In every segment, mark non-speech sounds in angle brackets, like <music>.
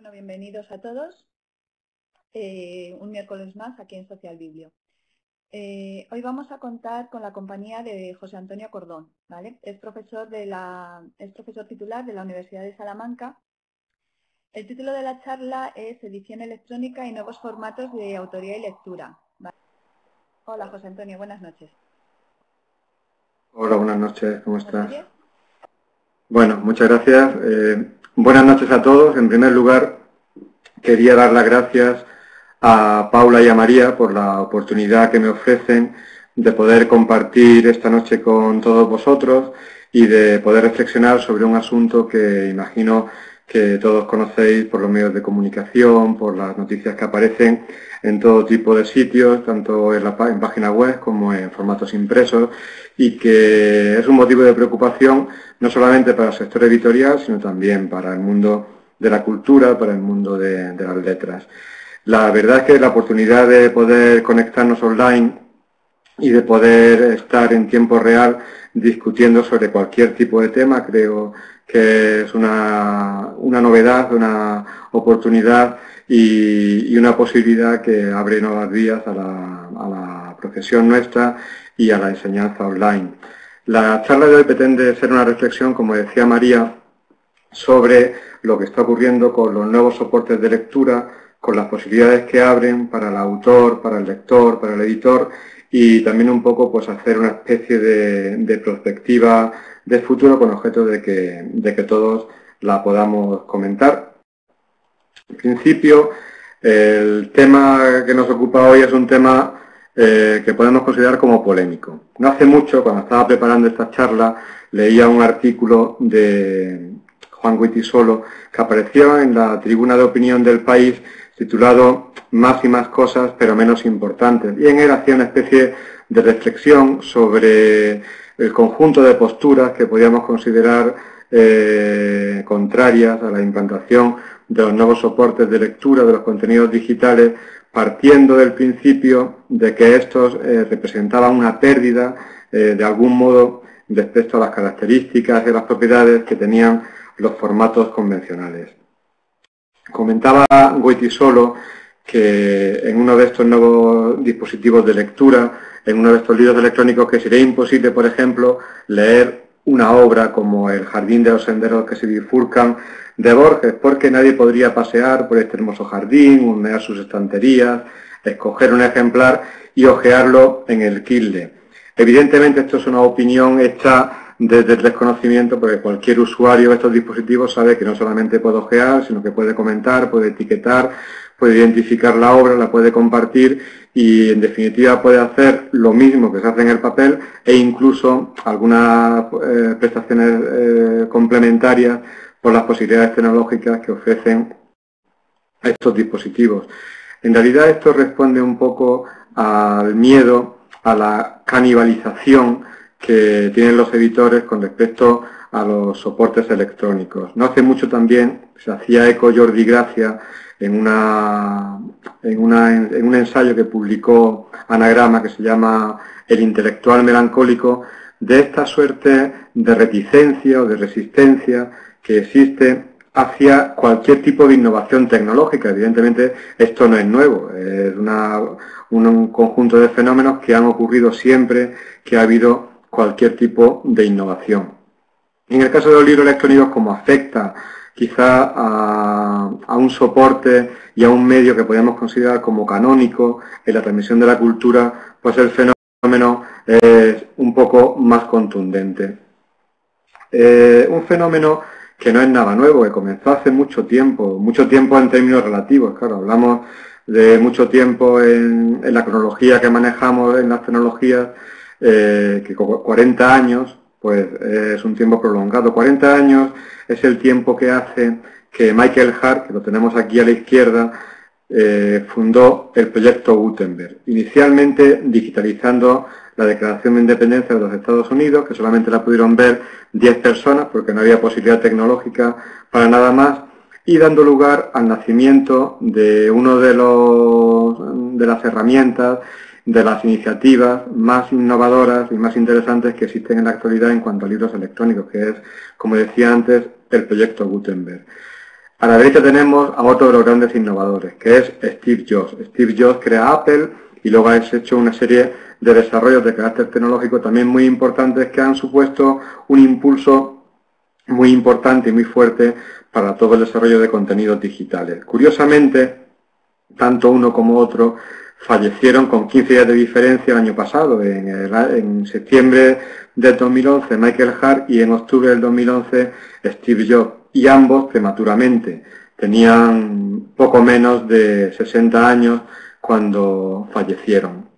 Bueno, bienvenidos a todos. Eh, un miércoles más aquí en Social Biblio. Eh, hoy vamos a contar con la compañía de José Antonio Cordón, ¿vale? Es profesor, de la, es profesor titular de la Universidad de Salamanca. El título de la charla es Edición electrónica y nuevos formatos de autoría y lectura. Hola José Antonio, buenas noches. Hola, buenas noches, ¿cómo estás? Bueno, muchas gracias. Eh, Buenas noches a todos. En primer lugar, quería dar las gracias a Paula y a María por la oportunidad que me ofrecen de poder compartir esta noche con todos vosotros y de poder reflexionar sobre un asunto que imagino que todos conocéis por los medios de comunicación, por las noticias que aparecen en todo tipo de sitios, tanto en, la, en página web como en formatos impresos, y que es un motivo de preocupación no solamente para el sector editorial, sino también para el mundo de la cultura, para el mundo de, las letras. La verdad es que la oportunidad de poder conectarnos online y de poder estar en tiempo real discutiendo sobre cualquier tipo de tema, creo que es una, novedad, una oportunidad y, una posibilidad que abre nuevas vías a la, profesión nuestra y a la enseñanza online. La charla de hoy pretende ser una reflexión, como decía María, sobre lo que está ocurriendo con los nuevos soportes de lectura, con las posibilidades que abren para el autor, para el lector, para el editor y también un poco pues hacer una especie de, de perspectiva de futuro con objeto de que, de que todos la podamos comentar. En principio, el tema que nos ocupa hoy es un tema eh, que podemos considerar como polémico. No hace mucho, cuando estaba preparando esta charla, leía un artículo de Juan Guitisolo que apareció en la tribuna de opinión del país titulado Más y más cosas, pero menos importantes. Y en él hacía una especie de reflexión sobre el conjunto de posturas que podíamos considerar eh, contrarias a la implantación de los nuevos soportes de lectura de los contenidos digitales, partiendo del principio de que estos eh, representaban una pérdida eh, de algún modo respecto a las características y las propiedades que tenían los formatos convencionales. Comentaba Solo que en uno de estos nuevos dispositivos de lectura en uno de estos libros electrónicos que sería imposible, por ejemplo, leer una obra como El jardín de los senderos que se bifurcan de Borges, porque nadie podría pasear por este hermoso jardín, humear sus estanterías, escoger un ejemplar y hojearlo en el Kindle. Evidentemente esto es una opinión hecha desde el desconocimiento, porque cualquier usuario de estos dispositivos sabe que no solamente puede ojear, sino que puede comentar, puede etiquetar, puede identificar la obra, la puede compartir y en definitiva puede hacer lo mismo que se hace en el papel e incluso algunas eh, prestaciones eh, complementarias por las posibilidades tecnológicas que ofrecen estos dispositivos. En realidad esto responde un poco al miedo a la canibalización que tienen los editores con respecto a los soportes electrónicos. No hace mucho también se hacía eco Jordi Gracia en, una, en, un ensayo que publicó Anagrama que se llama El intelectual melancólico, de esta suerte de reticencia o de resistencia que existe hacia cualquier tipo de innovación tecnológica. Evidentemente esto no es nuevo, es un conjunto de fenómenos que han ocurrido siempre que ha habido cualquier tipo de innovación. En el caso de los libros electrónicos, como afecta quizá a, un soporte y a un medio que podríamos considerar como canónico en la transmisión de la cultura, pues el fenómeno es un poco más contundente. Eh, un fenómeno que no es nada nuevo, que comenzó hace mucho tiempo, mucho tiempo en términos relativos, claro, hablamos de mucho tiempo en, la cronología que manejamos en las tecnologías, eh, que 40 años, pues es un tiempo prolongado. 40 años es el tiempo que hace que Michael Hart, que lo tenemos aquí a la izquierda, eh, fundó el proyecto Gutenberg, inicialmente digitalizando la Declaración de Independencia de los Estados Unidos, que solamente la pudieron ver 10 personas porque no había posibilidad tecnológica para nada más, y dando lugar al nacimiento de uno de, de las herramientas de las iniciativas más innovadoras y más interesantes que existen en la actualidad en cuanto a libros electrónicos, que es, como decía antes, el proyecto Gutenberg. A la derecha tenemos a otro de los grandes innovadores, que es Steve Jobs. Steve Jobs crea Apple y luego ha hecho una serie de desarrollos de carácter tecnológico también muy importantes que han supuesto un impulso muy importante y muy fuerte para todo el desarrollo de contenidos digitales. Curiosamente, tanto uno como otro fallecieron con 15 días de diferencia el año pasado, en, septiembre del 2011 Michael Hart y en octubre del 2011 Steve Jobs, y ambos prematuramente. Tenían poco menos de 60 años cuando fallecieron.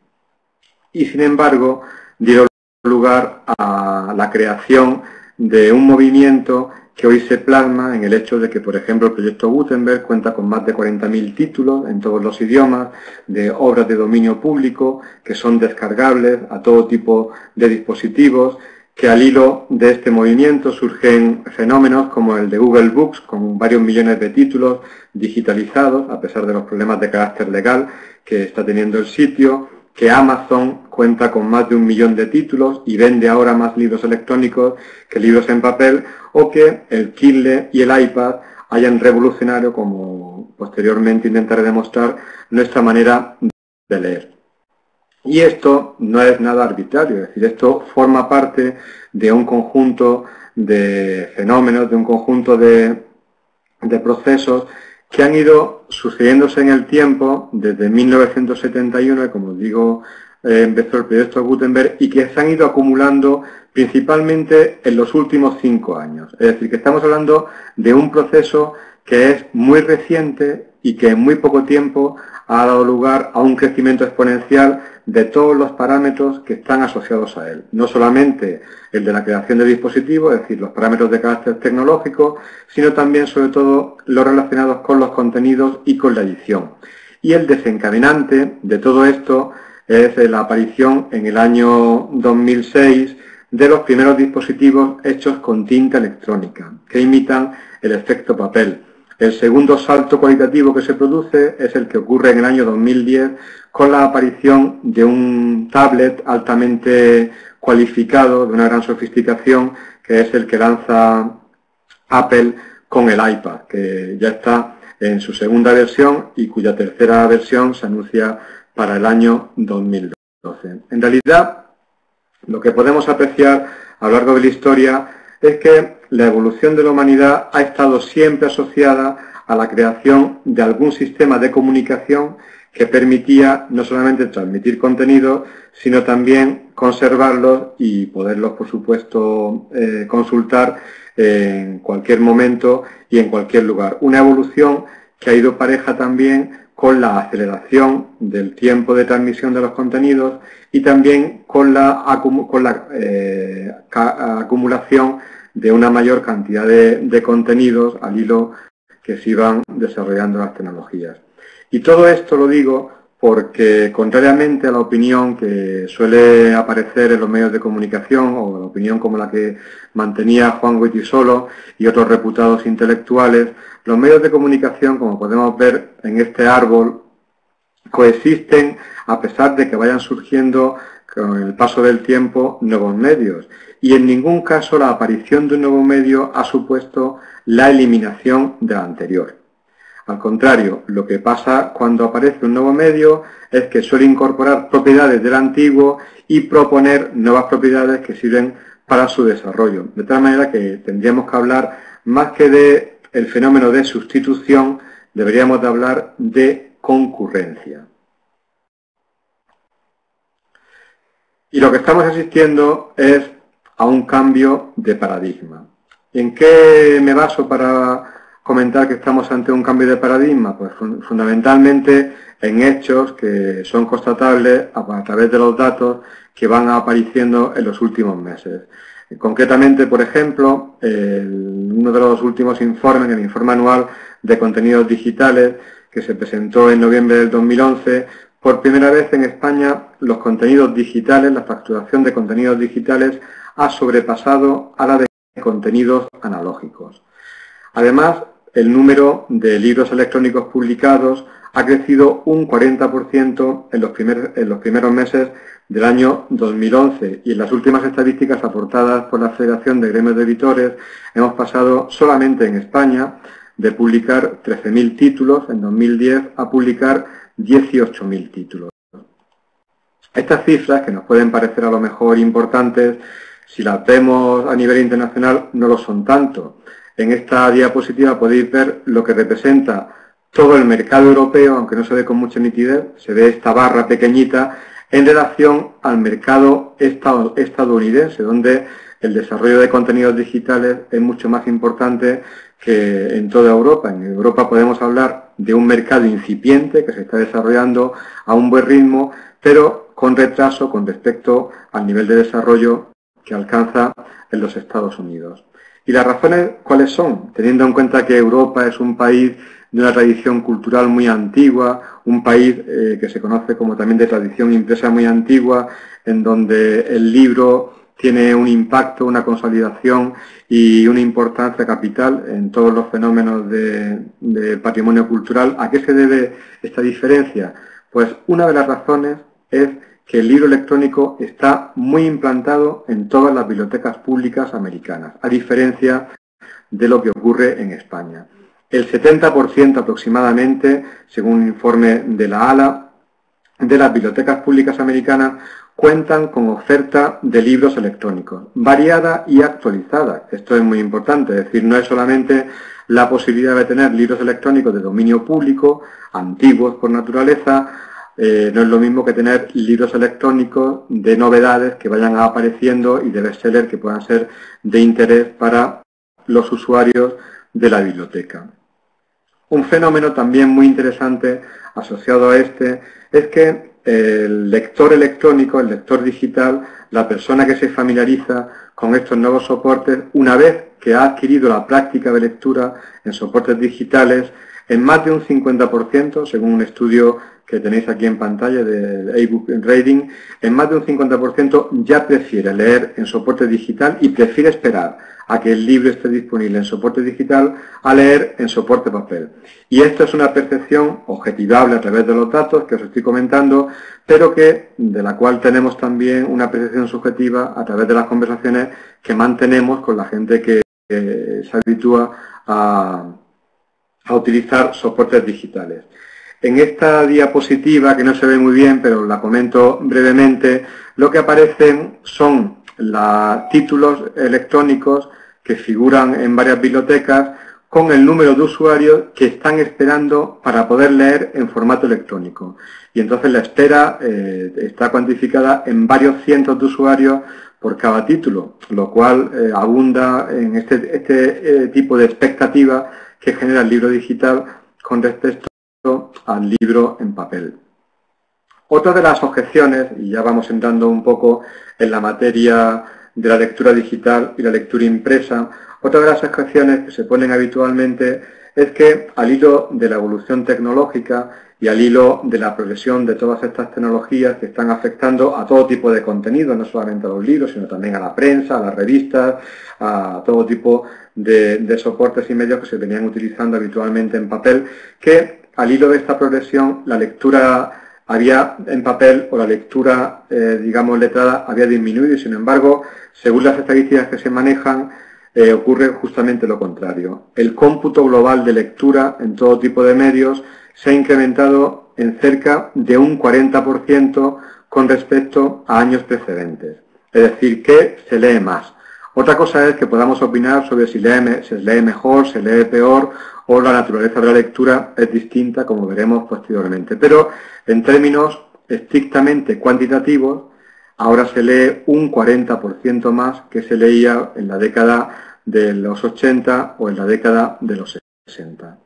Y sin embargo, dieron lugar a la creación de un movimiento que hoy se plasma en el hecho de que, por ejemplo, el proyecto Gutenberg cuenta con más de 40.000 títulos en todos los idiomas de obras de dominio público que son descargables a todo tipo de dispositivos, que al hilo de este movimiento surgen fenómenos como el de Google Books, con varios millones de títulos digitalizados, a pesar de los problemas de carácter legal que está teniendo el sitio, que Amazon cuenta con más de un millón de títulos y vende ahora más libros electrónicos que libros en papel, o que el Kindle y el iPad hayan revolucionado, como posteriormente intentaré demostrar, nuestra manera de leer. Y esto no es nada arbitrario, es decir, esto forma parte de un conjunto de fenómenos, de un conjunto de, de procesos que han ido sucediéndose en el tiempo desde 1971, como digo, eh, empezó el proyecto Gutenberg y que se han ido acumulando principalmente en los últimos cinco años. Es decir, que estamos hablando de un proceso que es muy reciente y que en muy poco tiempo ha dado lugar a un crecimiento exponencial de todos los parámetros que están asociados a él. No solamente el de la creación de dispositivos, es decir, los parámetros de carácter tecnológico, sino también, sobre todo, los relacionados con los contenidos y con la edición. Y el desencadenante de todo esto es la aparición en el año 2006 de los primeros dispositivos hechos con tinta electrónica, que imitan el efecto papel el segundo salto cualitativo que se produce es el que ocurre en el año 2010 con la aparición de un tablet altamente cualificado, de una gran sofisticación, que es el que lanza Apple con el iPad, que ya está en su segunda versión y cuya tercera versión se anuncia para el año 2012. En realidad, lo que podemos apreciar a lo largo de la historia es que la evolución de la humanidad ha estado siempre asociada a la creación de algún sistema de comunicación que permitía no solamente transmitir contenidos, sino también conservarlos y poderlos, por supuesto, eh, consultar en cualquier momento y en cualquier lugar. Una evolución que ha ido pareja también con la aceleración del tiempo de transmisión de los contenidos y también con la, eh, acumulación de una mayor cantidad de, contenidos al hilo que se iban desarrollando las tecnologías. Y todo esto lo digo porque, contrariamente a la opinión que suele aparecer en los medios de comunicación, o la opinión como la que mantenía Juan Solo y otros reputados intelectuales, los medios de comunicación, como podemos ver en este árbol, coexisten a pesar de que vayan surgiendo con el paso del tiempo nuevos medios y en ningún caso la aparición de un nuevo medio ha supuesto la eliminación del anterior. Al contrario, lo que pasa cuando aparece un nuevo medio es que suele incorporar propiedades del antiguo y proponer nuevas propiedades que sirven para su desarrollo. De tal manera que tendríamos que hablar más que de fenómeno de sustitución, deberíamos de hablar de concurrencia. Y lo que estamos asistiendo es a un cambio de paradigma. ¿En qué me baso para comentar que estamos ante un cambio de paradigma? Pues fundamentalmente en hechos que son constatables a, través de los datos que van apareciendo en los últimos meses. Concretamente, por ejemplo, uno de los últimos informes, el informe anual de contenidos digitales, que se presentó en noviembre del 2011, por primera vez en España los contenidos digitales, la facturación de contenidos digitales ha sobrepasado a la de contenidos analógicos. Además, el número de libros electrónicos publicados ha crecido un 40% en los, primeros meses del año 2011 y en las últimas estadísticas aportadas por la Federación de Gremios de Editores hemos pasado solamente en España de publicar 13.000 títulos en 2010 a publicar 18.000 títulos. Estas cifras, que nos pueden parecer a lo mejor importantes, si las vemos a nivel internacional, no lo son tanto. En esta diapositiva podéis ver lo que representa todo el mercado europeo, aunque no se ve con mucha nitidez, se ve esta barra pequeñita en relación al mercado estadounidense, donde el desarrollo de contenidos digitales es mucho más importante que en toda Europa. En Europa podemos hablar de un mercado incipiente que se está desarrollando a un buen ritmo, pero con retraso con respecto al nivel de desarrollo que alcanza en los Estados Unidos. ¿Y las razones cuáles son? Teniendo en cuenta que Europa es un país de una tradición cultural muy antigua, un país eh, que se conoce como también de tradición impresa muy antigua, en donde el libro tiene un impacto, una consolidación y una importancia capital en todos los fenómenos de, patrimonio cultural. ¿A qué se debe esta diferencia? Pues una de las razones es que el libro electrónico está muy implantado en todas las bibliotecas públicas americanas, a diferencia de lo que ocurre en España. El 70% aproximadamente, según un informe de la ALA, de las bibliotecas públicas americanas cuentan con oferta de libros electrónicos, variada y actualizada. Esto es muy importante, es decir, no es solamente la posibilidad de tener libros electrónicos de dominio público, antiguos por naturaleza, eh, no es lo mismo que tener libros electrónicos de novedades que vayan apareciendo y de bestseller que puedan ser de interés para los usuarios de la biblioteca. Un fenómeno también muy interesante asociado a este es que el lector electrónico, el lector digital, la persona que se familiariza con estos nuevos soportes, una vez que ha adquirido la práctica de lectura en soportes digitales, en más de un 50%, según un estudio que tenéis aquí en pantalla del ebook Reading, en más de un 50% ya prefiere leer en soporte digital y prefiere esperar a que el libro esté disponible en soporte digital a leer en soporte papel. Y esto es una percepción objetivable a través de los datos que os estoy comentando, pero que de la cual tenemos también una percepción subjetiva a través de las conversaciones que mantenemos con la gente que, se habitúa a, a utilizar soportes digitales. En esta diapositiva, que no se ve muy bien, pero la comento brevemente, lo que aparecen son los títulos electrónicos que figuran en varias bibliotecas con el número de usuarios que están esperando para poder leer en formato electrónico. Y entonces la espera eh, está cuantificada en varios cientos de usuarios por cada título, lo cual eh, abunda en este, este eh, tipo de expectativa que genera el libro digital con respecto al libro en papel. Otra de las objeciones, y ya vamos entrando un poco en la materia de la lectura digital y la lectura impresa, otra de las objeciones que se ponen habitualmente es que al hilo de la evolución tecnológica y al hilo de la progresión de todas estas tecnologías que están afectando a todo tipo de contenido, no solamente a los libros, sino también a la prensa, a las revistas, a todo tipo de, soportes y medios que se venían utilizando habitualmente en papel, que al hilo de esta progresión la lectura había en papel o la lectura, eh, digamos, letrada había disminuido y sin embargo, según las estadísticas que se manejan, eh, ocurre justamente lo contrario. El cómputo global de lectura en todo tipo de medios se ha incrementado en cerca de un 40% con respecto a años precedentes. Es decir, que se lee más. Otra cosa es que podamos opinar sobre si se lee mejor, se lee peor o la naturaleza de la lectura es distinta, como veremos posteriormente. Pero en términos estrictamente cuantitativos, ahora se lee un 40% más que se leía en la década de los 80 o en la década de los 60.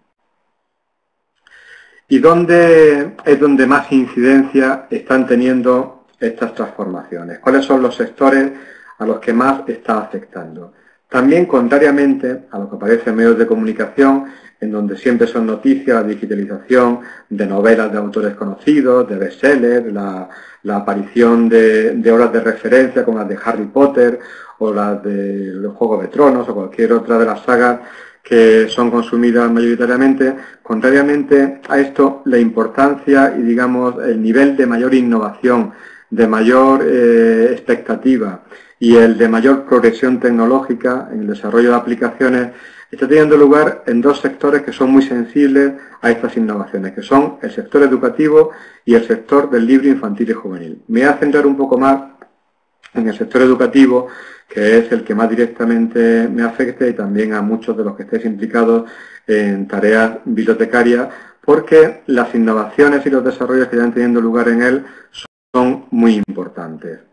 ¿Y dónde es donde más incidencia están teniendo estas transformaciones? ¿Cuáles son los sectores a los que más está afectando? También, contrariamente a lo que aparece en medios de comunicación, en donde siempre son noticias la digitalización de novelas de autores conocidos, de bestsellers, la, aparición de, de, obras de referencia como las de Harry Potter o las de los Juegos de Tronos o cualquier otra de las sagas que son consumidas mayoritariamente. Contrariamente a esto, la importancia y digamos el nivel de mayor innovación, de mayor eh, expectativa y el de mayor progresión tecnológica en el desarrollo de aplicaciones está teniendo lugar en dos sectores que son muy sensibles a estas innovaciones, que son el sector educativo y el sector del libro infantil y juvenil. Me voy a centrar un poco más en el sector educativo, que es el que más directamente me afecta y también a muchos de los que estéis implicados en tareas bibliotecarias, porque las innovaciones y los desarrollos que están teniendo lugar en él son muy importantes.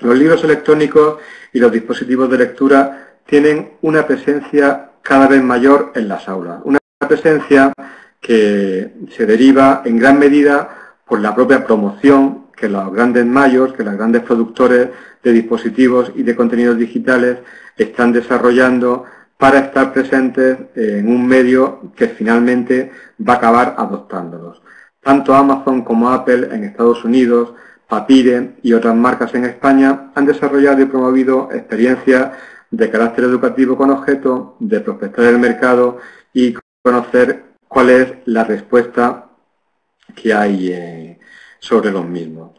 Los libros electrónicos y los dispositivos de lectura tienen una presencia cada vez mayor en las aulas. Una presencia que se deriva en gran medida por la propia promoción que los grandes mayos, que los grandes productores de dispositivos y de contenidos digitales están desarrollando para estar presentes en un medio que finalmente va a acabar adoptándolos. Tanto Amazon como Apple en Estados Unidos, Papire y otras marcas en España han desarrollado y promovido experiencias de carácter educativo con objeto de prospectar el mercado y conocer cuál es la respuesta que hay eh, sobre los mismos.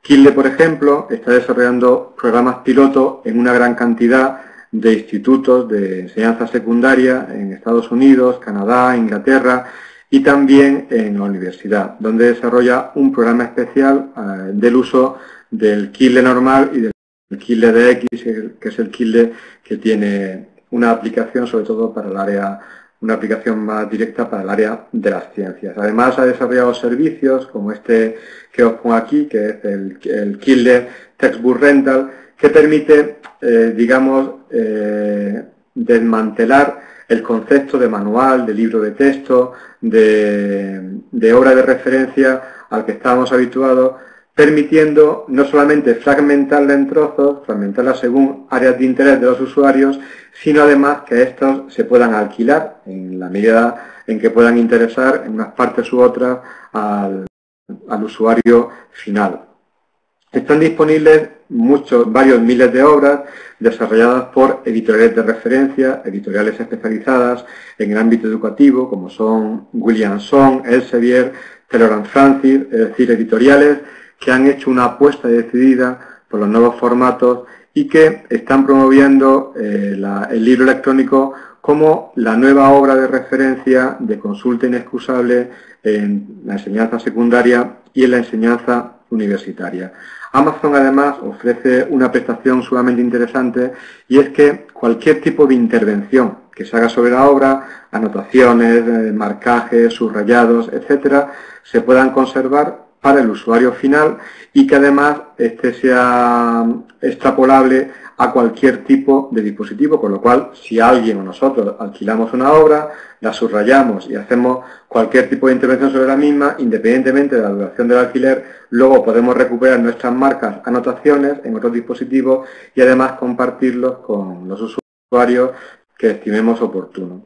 Kille, por ejemplo, está desarrollando programas piloto en una gran cantidad de institutos de enseñanza secundaria en Estados Unidos, Canadá, Inglaterra y también en la universidad, donde desarrolla un programa especial eh, del uso del Kille normal y del Kille de X, que es el Kille que tiene una aplicación sobre todo para el área una aplicación más directa para el área de las ciencias. Además ha desarrollado servicios como este que os pongo aquí, que es el, el Textbook Rental, que permite, eh, digamos, eh, desmantelar el concepto de manual, de libro de texto, de, obra de referencia al que estábamos habituados, permitiendo no solamente fragmentarla en trozos, fragmentarla según áreas de interés de los usuarios, sino además que estos se puedan alquilar en la medida en que puedan interesar en unas partes u otras al, usuario final. Están disponibles muchos, varios miles de obras desarrolladas por editoriales de referencia, editoriales especializadas en el ámbito educativo, como son Williamson, Elsevier, Taylor Francis, es decir, editoriales que han hecho una apuesta decidida por los nuevos formatos y que están promoviendo eh, el libro electrónico como la nueva obra de referencia de consulta inexcusable en la enseñanza secundaria y en la enseñanza universitaria. Amazon además ofrece una prestación sumamente interesante y es que cualquier tipo de intervención que se haga sobre la obra, anotaciones, eh, marcajes, subrayados, etcétera, se puedan conservar para el usuario final y que además este sea extrapolable a cualquier tipo de dispositivo, con lo cual si alguien o nosotros alquilamos una obra, la subrayamos y hacemos cualquier tipo de intervención sobre la misma, independientemente de la duración del alquiler, luego podemos recuperar nuestras marcas, anotaciones en otros dispositivos y además compartirlos con los usuarios que estimemos oportuno.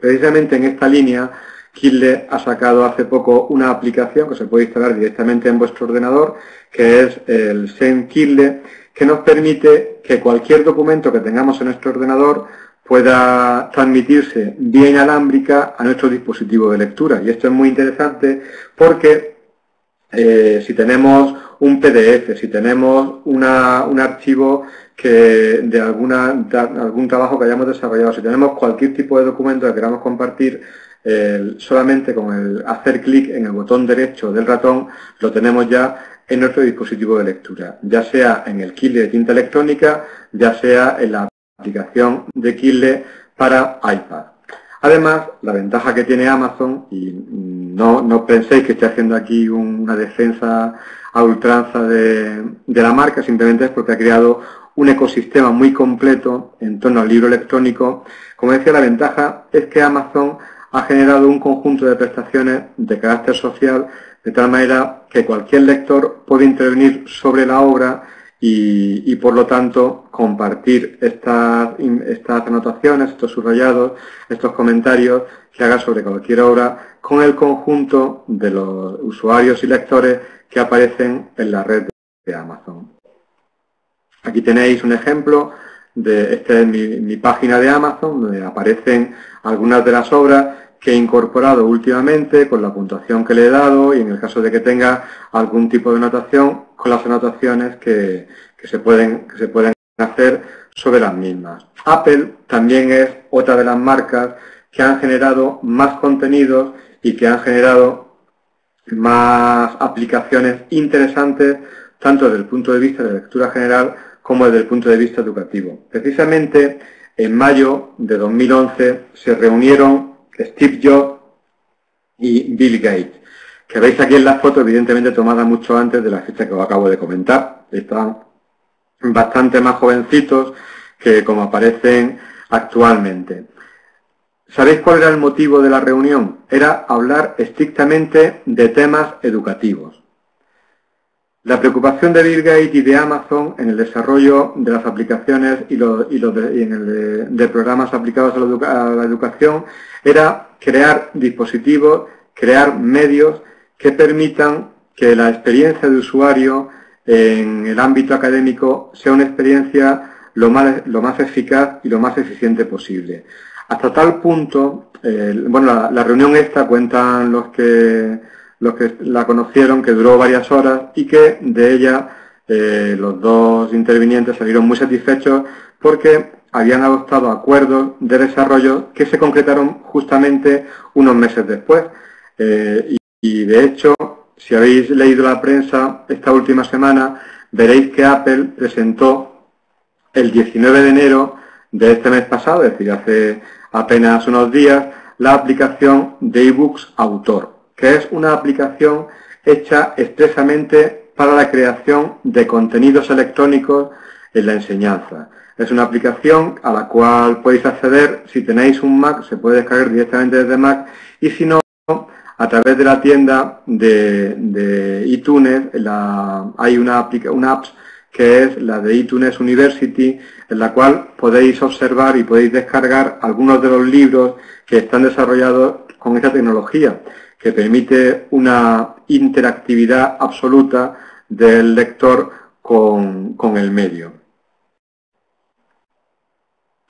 Precisamente en esta línea Kille ha sacado hace poco una aplicación que se puede instalar directamente en vuestro ordenador, que es el SendKille, que nos permite que cualquier documento que tengamos en nuestro ordenador pueda transmitirse vía inalámbrica a nuestro dispositivo de lectura. Y esto es muy interesante porque eh, si tenemos un PDF, si tenemos un archivo que de, alguna, de algún trabajo que hayamos desarrollado, si tenemos cualquier tipo de documento que queramos compartir solamente con el hacer clic en el botón derecho del ratón lo tenemos ya en nuestro dispositivo de lectura, ya sea en el Kindle de tinta electrónica, ya sea en la aplicación de Kindle para iPad. Además, la ventaja que tiene Amazon, y no, no penséis que esté haciendo aquí una defensa a ultranza de, de la marca, simplemente es porque ha creado un ecosistema muy completo en torno al libro electrónico. Como decía, la ventaja es que Amazon ha generado un conjunto de prestaciones de carácter social de tal manera que cualquier lector puede intervenir sobre la obra y, por lo tanto compartir estas, anotaciones, estos subrayados, estos comentarios que haga sobre cualquier obra con el conjunto de los usuarios y lectores que aparecen en la red de Amazon. Aquí tenéis un ejemplo esta es mi, página de Amazon, donde aparecen algunas de las obras que he incorporado últimamente con la puntuación que le he dado y en el caso de que tenga algún tipo de anotación con las anotaciones que, se, pueden, que se pueden hacer sobre las mismas. Apple también es otra de las marcas que han generado más contenidos y que han generado más aplicaciones interesantes tanto desde el punto de vista de lectura general como desde el punto de vista educativo. Precisamente en mayo de 2011 se reunieron Steve Jobs y Bill Gates, que veis aquí en la foto, evidentemente tomada mucho antes de la fecha que os acabo de comentar. Están bastante más jovencitos que como aparecen actualmente. ¿Sabéis cuál era el motivo de la reunión? Era hablar estrictamente de temas educativos. La preocupación de Bill y de Amazon en el desarrollo de las aplicaciones y, en el de, programas aplicados a la, educación era crear dispositivos, crear medios que permitan que la experiencia de usuario en el ámbito académico sea una experiencia lo más, lo más eficaz y lo más eficiente posible. Hasta tal punto, eh, bueno, la, reunión esta cuentan los que, los que la conocieron, que duró varias horas y que de ella eh, los dos intervinientes salieron muy satisfechos porque habían adoptado acuerdos de desarrollo que se concretaron justamente unos meses después. Eh, y, de hecho, si habéis leído la prensa esta última semana, veréis que Apple presentó el 19 de enero de este mes pasado, es decir, hace apenas unos días, la aplicación de eBooks Autor, que es una aplicación hecha expresamente para la creación de contenidos electrónicos en la enseñanza. Es una aplicación a la cual podéis acceder, si tenéis un Mac, se puede descargar directamente desde Mac. Y si no, a través de la tienda de, iTunes hay una, una apps que es la de iTunes University, en la cual podéis observar y podéis descargar algunos de los libros que están desarrollados con esta tecnología, que permite una interactividad absoluta del lector con, con el medio.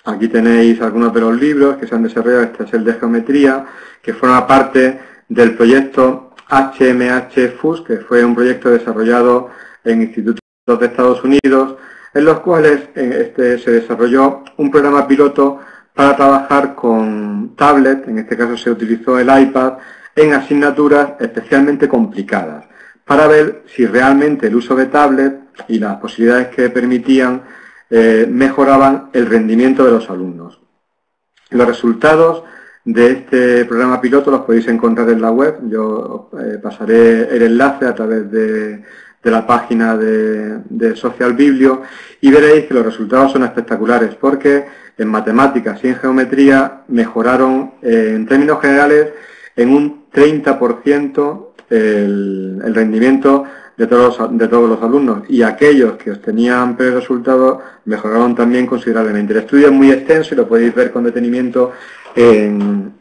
Aquí tenéis algunos de los libros que se han desarrollado, este es el de geometría, que forma parte del proyecto HMH FUS, que fue un proyecto desarrollado en institutos de Estados Unidos, en los cuales eh, este, se desarrolló un programa piloto para trabajar con tablet, en este caso se utilizó el iPad, en asignaturas especialmente complicadas, para ver si realmente el uso de tablet y las posibilidades que permitían eh, mejoraban el rendimiento de los alumnos. Los resultados de este programa piloto los podéis encontrar en la web. Yo eh, pasaré el enlace a través de, la página de, Social Biblio y veréis que los resultados son espectaculares porque en matemáticas y en geometría mejoraron eh, en términos generales en un 30% el, el rendimiento de todos, los, de todos los alumnos y aquellos que obtenían peores resultados mejoraron también considerablemente. El estudio es muy extenso y lo podéis ver con detenimiento en,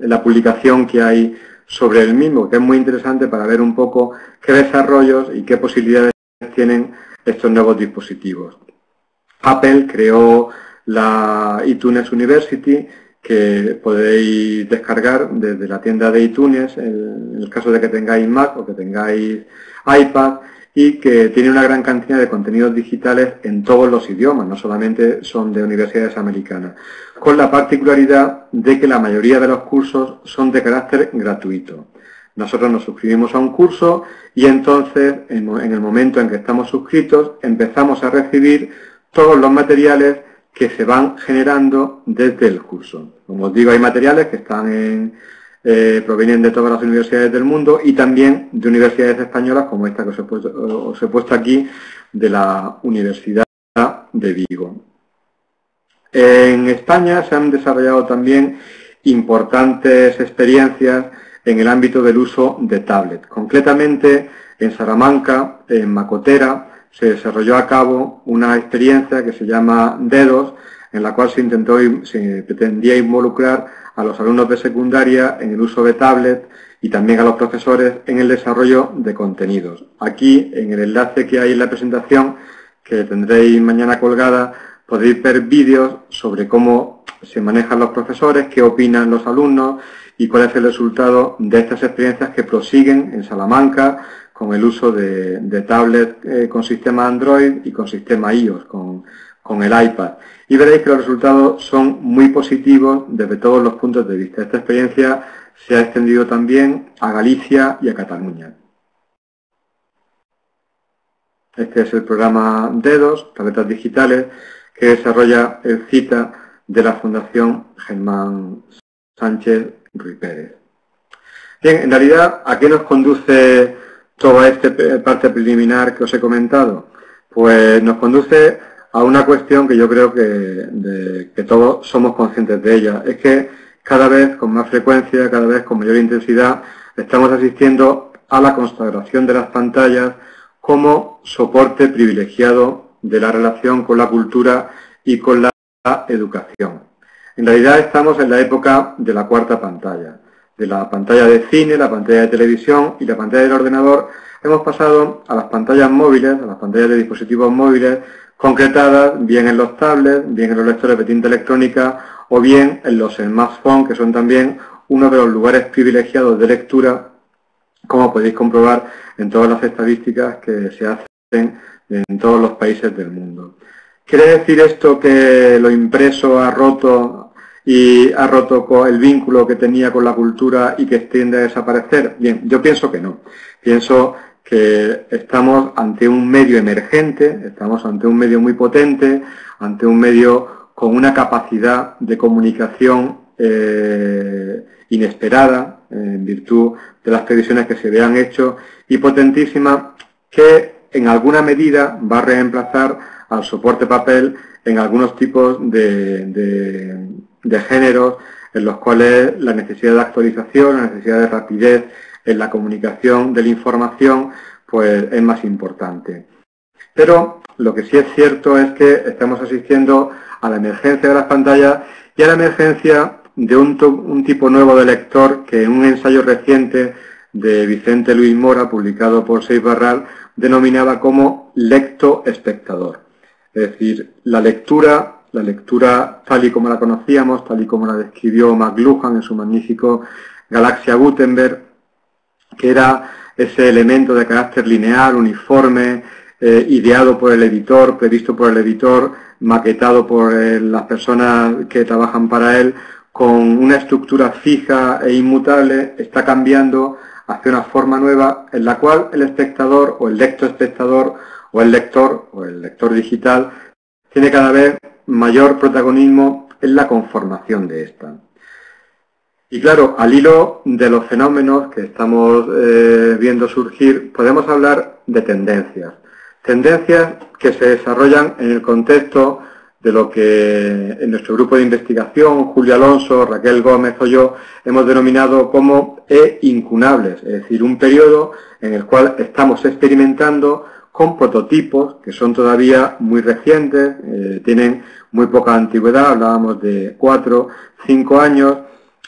la publicación que hay sobre el mismo, que es muy interesante para ver un poco qué desarrollos y qué posibilidades tienen estos nuevos dispositivos. Apple creó la iTunes University, que podéis descargar desde la tienda de iTunes en el caso de que tengáis Mac o que tengáis iPad y que tiene una gran cantidad de contenidos digitales en todos los idiomas, no solamente son de universidades americanas, con la particularidad de que la mayoría de los cursos son de carácter gratuito. Nosotros nos suscribimos a un curso y entonces, en el momento en que estamos suscritos, empezamos a recibir todos los materiales que se van generando desde el curso. Como os digo, hay materiales que eh, provienen de todas las universidades del mundo y también de universidades españolas como esta que os he puesto, aquí, de la Universidad de Vigo. En España se han desarrollado también importantes experiencias en el ámbito del uso de tablet. Concretamente, en Salamanca, en Macotera, se desarrolló a cabo una experiencia que se llama Dedos, en la cual se intentó se pretendía involucrar a los alumnos de secundaria en el uso de tablet y también a los profesores en el desarrollo de contenidos. Aquí, en el enlace que hay en la presentación, que tendréis mañana colgada, podéis ver vídeos sobre cómo se manejan los profesores, qué opinan los alumnos y cuál es el resultado de estas experiencias que prosiguen en Salamanca con el uso de, de tablets eh, con sistema Android y con sistema iOS, con, con el iPad. Y veréis que los resultados son muy positivos desde todos los puntos de vista. Esta experiencia se ha extendido también a Galicia y a Cataluña. Este es el programa Dedos, tabletas digitales, que desarrolla el CITA de la Fundación Germán Sánchez Ruiz Pérez. Bien, en realidad, ¿a qué nos conduce toda esta parte preliminar que os he comentado? Pues nos conduce a una cuestión que yo creo que, que todos somos conscientes de ella. Es que cada vez con más frecuencia, cada vez con mayor intensidad, estamos asistiendo a la consagración de las pantallas como soporte privilegiado de la relación con la cultura y con la educación. En realidad estamos en la época de la cuarta pantalla, de la pantalla de cine, la pantalla de televisión y la pantalla del ordenador. Hemos pasado a las pantallas móviles, a las pantallas de dispositivos móviles, concretadas bien en los tablets, bien en los lectores de tinta electrónica o bien en los smartphones, que son también uno de los lugares privilegiados de lectura, como podéis comprobar en todas las estadísticas que se hacen en todos los países del mundo. ¿Quiere decir esto que lo impreso ha roto y ha roto el vínculo que tenía con la cultura y que tiende a desaparecer? Bien, yo pienso que no. Pienso que estamos ante un medio emergente, estamos ante un medio muy potente, ante un medio con una capacidad de comunicación eh, inesperada en virtud de las previsiones que se habían hecho y potentísima que en alguna medida va a reemplazar al soporte papel en algunos tipos de, de géneros en los cuales la necesidad de actualización, la necesidad de rapidez en la comunicación de la información, pues es más importante. Pero lo que sí es cierto es que estamos asistiendo a la emergencia de las pantallas y a la emergencia de un, tipo nuevo de lector que en un ensayo reciente de Vicente Luis Mora, publicado por Seis Barral, denominaba como lecto espectador. Es decir, la lectura, la lectura tal y como la conocíamos, tal y como la describió McLuhan en su magnífico Galaxia Gutenberg, que era ese elemento de carácter lineal, uniforme, eh, ideado por el editor, previsto por el editor, maquetado por eh, las personas que trabajan para él, con una estructura fija e inmutable, está cambiando hacia una forma nueva en la cual el espectador o el espectador o el lector o el lector digital tiene cada vez mayor protagonismo en la conformación de esta. Y claro, al hilo de los fenómenos que estamos eh, viendo surgir, podemos hablar de tendencias. Tendencias que se desarrollan en el contexto de lo que en nuestro grupo de investigación, Julio Alonso, Raquel Gómez o yo, hemos denominado como e-incunables, es decir, un periodo en el cual estamos experimentando con prototipos que son todavía muy recientes, eh, tienen muy poca antigüedad, hablábamos de cuatro, cinco años,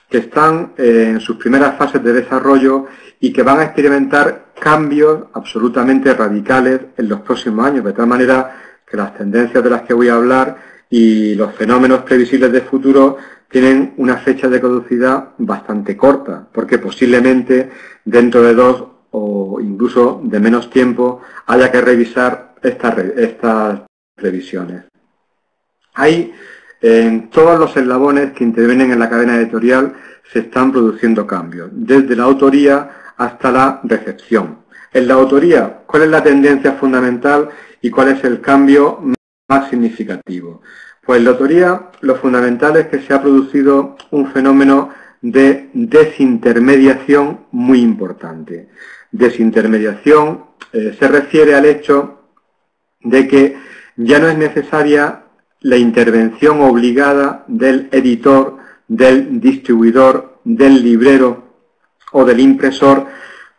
que están eh, en sus primeras fases de desarrollo y que van a experimentar cambios absolutamente radicales en los próximos años, de tal manera que las tendencias de las que voy a hablar y los fenómenos previsibles de futuro tienen una fecha de caducidad bastante corta, porque posiblemente dentro de dos o incluso de menos tiempo haya que revisar estas, estas previsiones. Hay en todos los eslabones que intervienen en la cadena editorial se están produciendo cambios, desde la autoría hasta la recepción. En la autoría, ¿cuál es la tendencia fundamental y cuál es el cambio más significativo? Pues en la autoría lo fundamental es que se ha producido un fenómeno de desintermediación muy importante. Desintermediación eh, se refiere al hecho de que ya no es necesaria la intervención obligada del editor, del distribuidor, del librero o del impresor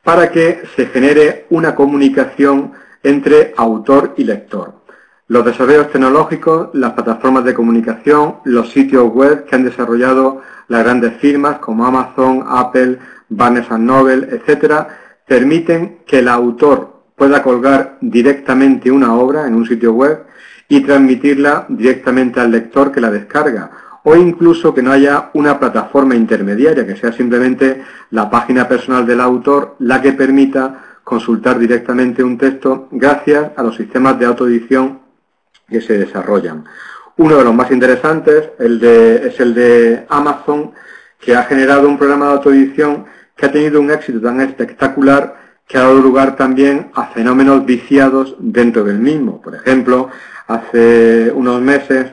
para que se genere una comunicación entre autor y lector. Los desarrollos tecnológicos, las plataformas de comunicación, los sitios web que han desarrollado las grandes firmas como Amazon, Apple, Barnes Noble, etcétera, permiten que el autor pueda colgar directamente una obra en un sitio web y transmitirla directamente al lector que la descarga o incluso que no haya una plataforma intermediaria, que sea simplemente la página personal del autor la que permita consultar directamente un texto gracias a los sistemas de autoedición que se desarrollan. Uno de los más interesantes es el de Amazon, que ha generado un programa de autoedición que ha tenido un éxito tan espectacular que ha dado lugar también a fenómenos viciados dentro del mismo. Por ejemplo, hace unos meses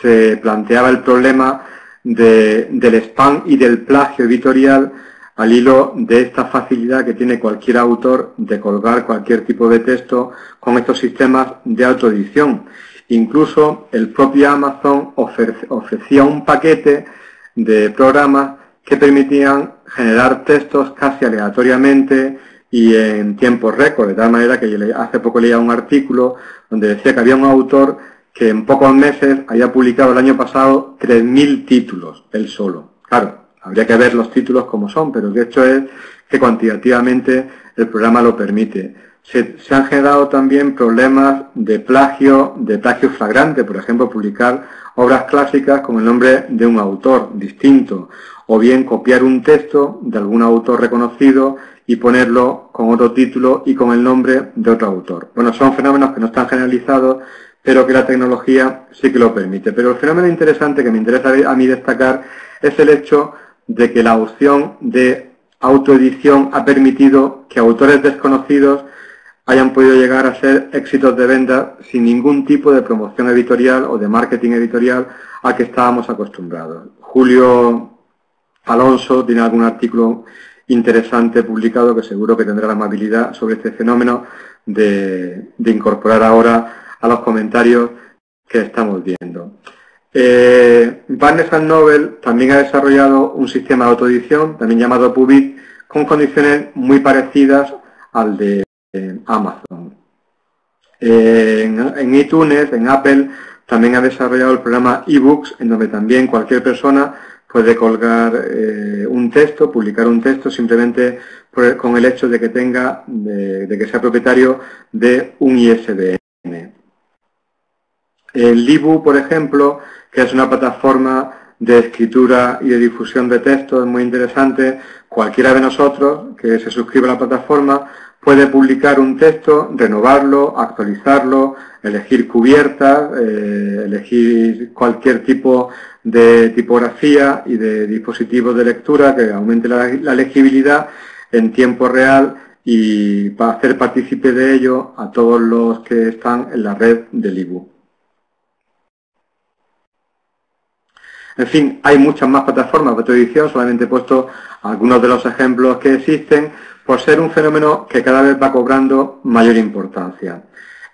se planteaba el problema del spam y del plagio editorial al hilo de esta facilidad que tiene cualquier autor de colgar cualquier tipo de texto con estos sistemas de autoedición. Incluso el propio Amazon ofrecía un paquete de programas que permitían generar textos casi aleatoriamente y en tiempo récord, de tal manera que hace poco leía un artículo donde decía que había un autor que en pocos meses había publicado el año pasado 3.000 títulos, él solo. Claro, habría que ver los títulos como son, pero el hecho es que cuantitativamente el programa lo permite. Se, han generado también problemas de plagio, de plagio flagrante, por ejemplo, publicar obras clásicas con el nombre de un autor distinto, o bien copiar un texto de algún autor reconocido y ponerlo con otro título y con el nombre de otro autor. Bueno, son fenómenos que no están generalizados, pero que la tecnología sí que lo permite. Pero el fenómeno interesante que me interesa a mí destacar es el hecho de que la opción de autoedición ha permitido que autores desconocidos hayan podido llegar a ser éxitos de venta sin ningún tipo de promoción editorial o de marketing editorial a que estábamos acostumbrados. Julio Alonso tiene algún artículo interesante publicado que seguro que tendrá la amabilidad sobre este fenómeno de, incorporar ahora a los comentarios que estamos viendo. Eh, Barnes Noble también ha desarrollado un sistema de autoedición, también llamado Pubit, con condiciones muy parecidas al de Amazon. en, en, iTunes, en Apple, también ha desarrollado el programa eBooks, en donde también cualquier persona puede colgar eh, un texto, publicar un texto simplemente con el hecho de que tenga, de, que sea propietario de un ISBN. El Libu, por ejemplo, que es una plataforma de escritura y de difusión de textos muy interesante, cualquiera de nosotros que se suscriba a la plataforma puede publicar un texto, renovarlo, actualizarlo, elegir cubiertas, eh, elegir cualquier tipo de tipografía y de dispositivos de lectura que aumente la, legibilidad en tiempo real y para hacer partícipe de ello a todos los que están en la red del IBU. En fin, hay muchas más plataformas de edición, solamente he puesto algunos de los ejemplos que existen por ser un fenómeno que cada vez va cobrando mayor importancia.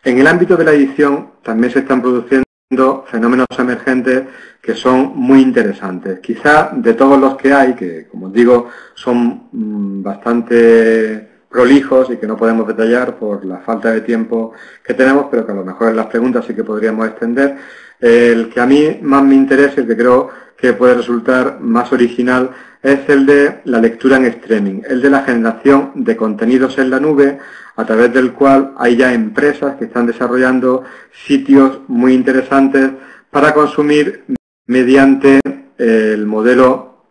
En el ámbito de la edición también se están produciendo fenómenos emergentes que son muy interesantes. Quizá de todos los que hay, que como digo son mm, bastante prolijos y que no podemos detallar por la falta de tiempo que tenemos, pero que a lo mejor en las preguntas sí que podríamos extender. El que a mí más me interesa, el que creo que puede resultar más original, es el de la lectura en streaming, el de la generación de contenidos en la nube, a través del cual hay ya empresas que están desarrollando sitios muy interesantes para consumir mediante el modelo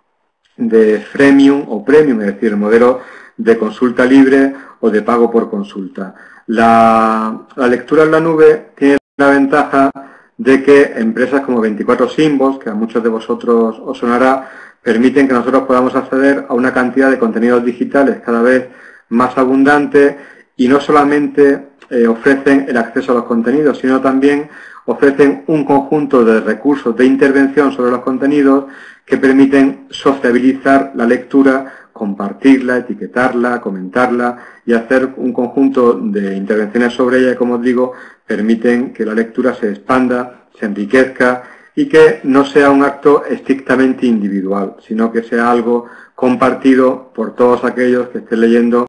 de freemium o premium, es decir, el modelo de consulta libre o de pago por consulta. La, lectura en la nube tiene la ventaja de que empresas como 24 Symbols, que a muchos de vosotros os sonará, permiten que nosotros podamos acceder a una cantidad de contenidos digitales cada vez más abundante y no solamente eh, ofrecen el acceso a los contenidos, sino también ofrecen un conjunto de recursos de intervención sobre los contenidos que permiten sociabilizar la lectura, compartirla, etiquetarla, comentarla y hacer un conjunto de intervenciones sobre ella como os digo, permiten que la lectura se expanda, se enriquezca y que no sea un acto estrictamente individual, sino que sea algo compartido por todos aquellos que estén leyendo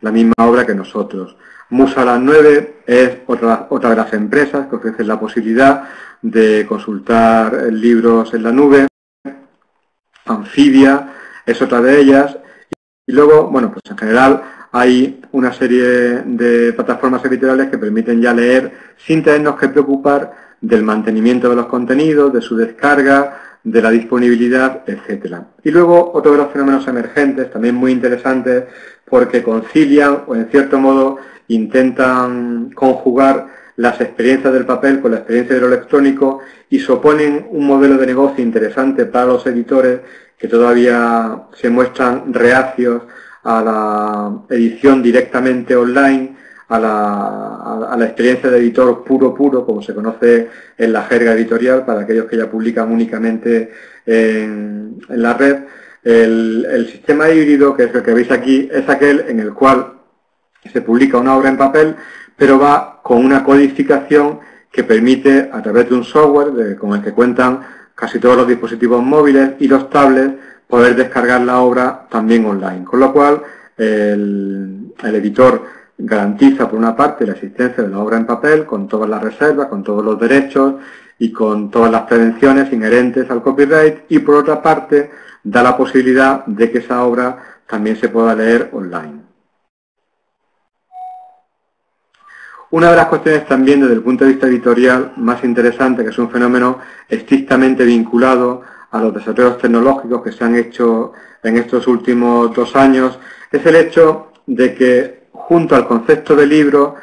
la misma obra que nosotros. Musa las 9 es otra, otra de las empresas que ofrecen la posibilidad de consultar libros en la nube. Anfibia es otra de ellas. Y luego, bueno, pues en general hay una serie de plataformas editoriales que permiten ya leer sin tenernos que preocupar del mantenimiento de los contenidos, de su descarga, de la disponibilidad, etc. Y luego otro de los fenómenos emergentes, también muy interesantes, porque concilian o en cierto modo intentan conjugar las experiencias del papel con la experiencia de lo electrónico y suponen un modelo de negocio interesante para los editores que todavía se muestran reacios a la edición directamente online, a la, experiencia de editor puro puro, como se conoce en la jerga editorial, para aquellos que ya publican únicamente en, la red. El, el, sistema híbrido, que es el que veis aquí, es aquel en el cual se publica una obra en papel, pero va con una codificación que permite, a través de un software con el que cuentan casi todos los dispositivos móviles y los tablets, poder descargar la obra también online. Con lo cual, el, editor garantiza, por una parte, la existencia de la obra en papel, con todas las reservas, con todos los derechos y con todas las prevenciones inherentes al copyright, y por otra parte, da la posibilidad de que esa obra también se pueda leer online. Una de las cuestiones también desde el punto de vista editorial más interesante, que es un fenómeno estrictamente vinculado a los desarrollos tecnológicos que se han hecho en estos últimos dos años, es el hecho de que junto al concepto de libro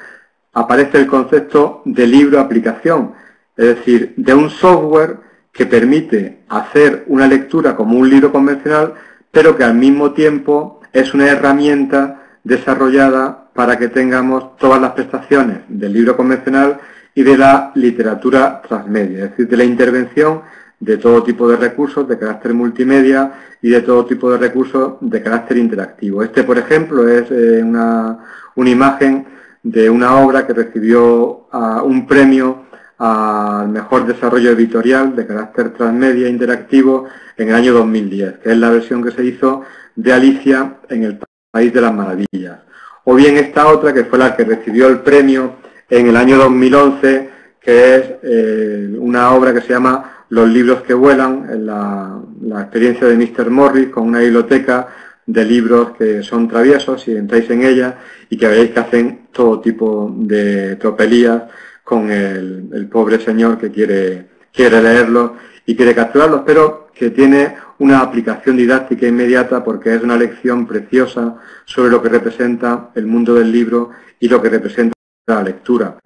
aparece el concepto de libro aplicación, es decir, de un software que permite hacer una lectura como un libro convencional, pero que al mismo tiempo es una herramienta desarrollada para que tengamos todas las prestaciones del libro convencional y de la literatura transmedia, es decir, de la intervención de todo tipo de recursos de carácter multimedia y de todo tipo de recursos de carácter interactivo. Este, por ejemplo, es eh, una, imagen de una obra que recibió un premio al mejor desarrollo editorial de carácter transmedia interactivo en el año 2010, que es la versión que se hizo de Alicia en el País de las Maravillas. O bien esta otra, que fue la que recibió el premio en el año 2011, que es eh, una obra que se llama los libros que vuelan, la, experiencia de Mr. Morris con una biblioteca de libros que son traviesos y entráis en ella y que veréis que hacen todo tipo de tropelías con el, pobre señor que quiere, quiere leerlos y quiere capturarlos, pero que tiene una aplicación didáctica inmediata porque es una lección preciosa sobre lo que representa el mundo del libro y lo que representa la lectura.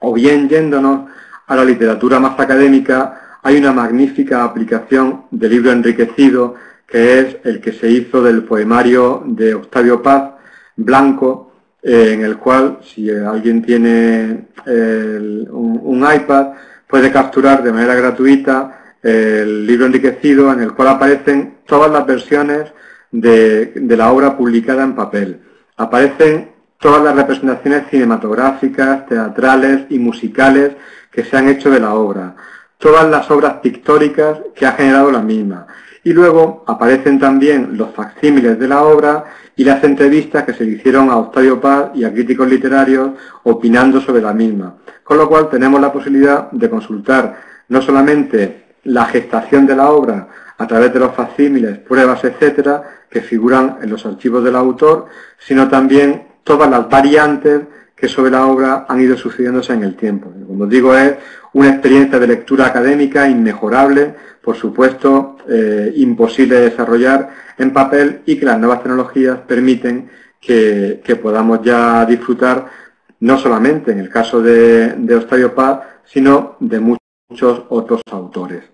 O bien yéndonos a la literatura más académica, hay una magnífica aplicación de libro enriquecido que es el que se hizo del poemario de Octavio Paz, Blanco, eh, en el cual si alguien tiene un, iPad puede capturar de manera gratuita el libro enriquecido en el cual aparecen todas las versiones de la obra publicada en papel. Aparecen todas las representaciones cinematográficas, teatrales y musicales que se han hecho de la obra todas las obras pictóricas que ha generado la misma. Y luego aparecen también los facsímiles de la obra y las entrevistas que se hicieron a Octavio Paz y a críticos literarios opinando sobre la misma. Con lo cual tenemos la posibilidad de consultar no solamente la gestación de la obra a través de los facsímiles, pruebas, etcétera, que figuran en los archivos del autor, sino también todas las variantes que sobre la obra han ido sucediéndose en el tiempo. Como digo, es una experiencia de lectura académica inmejorable, por supuesto, eh, imposible de desarrollar en papel y que las nuevas tecnologías permiten que, podamos ya disfrutar no solamente en el caso de, de Octavio Paz, sino de muchos otros autores.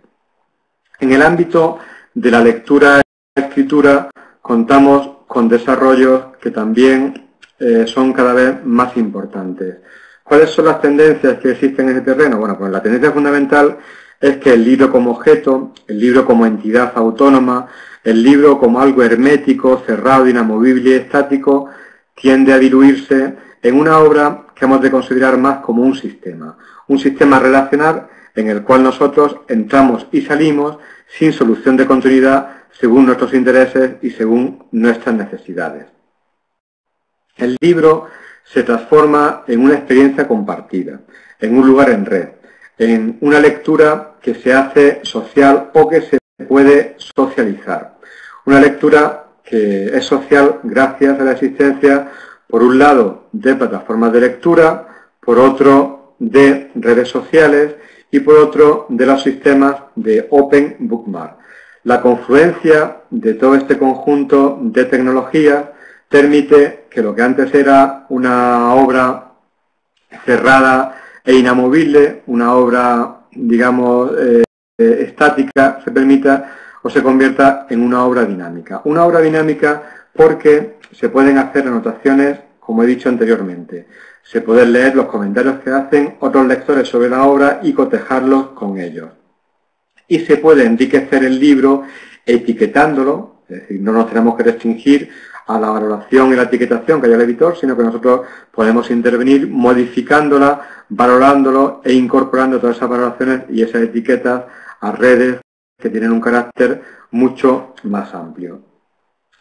En el ámbito de la lectura y escritura contamos con desarrollos que también eh, son cada vez más importantes. ¿Cuáles son las tendencias que existen en ese terreno? Bueno, pues la tendencia fundamental es que el libro como objeto, el libro como entidad autónoma, el libro como algo hermético, cerrado, inamovible y estático, tiende a diluirse en una obra que hemos de considerar más como un sistema, un sistema relacional en el cual nosotros entramos y salimos sin solución de continuidad según nuestros intereses y según nuestras necesidades. El libro se transforma en una experiencia compartida, en un lugar en red, en una lectura que se hace social o que se puede socializar. Una lectura que es social gracias a la existencia, por un lado, de plataformas de lectura, por otro, de redes sociales y por otro de los sistemas de Open Bookmark. La confluencia de todo este conjunto de tecnologías permite que lo que antes era una obra cerrada e inamovible, una obra, digamos, eh, estática, se permita o se convierta en una obra dinámica. Una obra dinámica porque se pueden hacer anotaciones, como he dicho anteriormente. Se pueden leer los comentarios que hacen otros lectores sobre la obra y cotejarlos con ellos. Y se puede enriquecer el libro etiquetándolo, es decir, no nos tenemos que restringir a la valoración y la etiquetación que haya el editor, sino que nosotros podemos intervenir modificándola, valorándolo e incorporando todas esas valoraciones y esas etiquetas a redes que tienen un carácter mucho más amplio.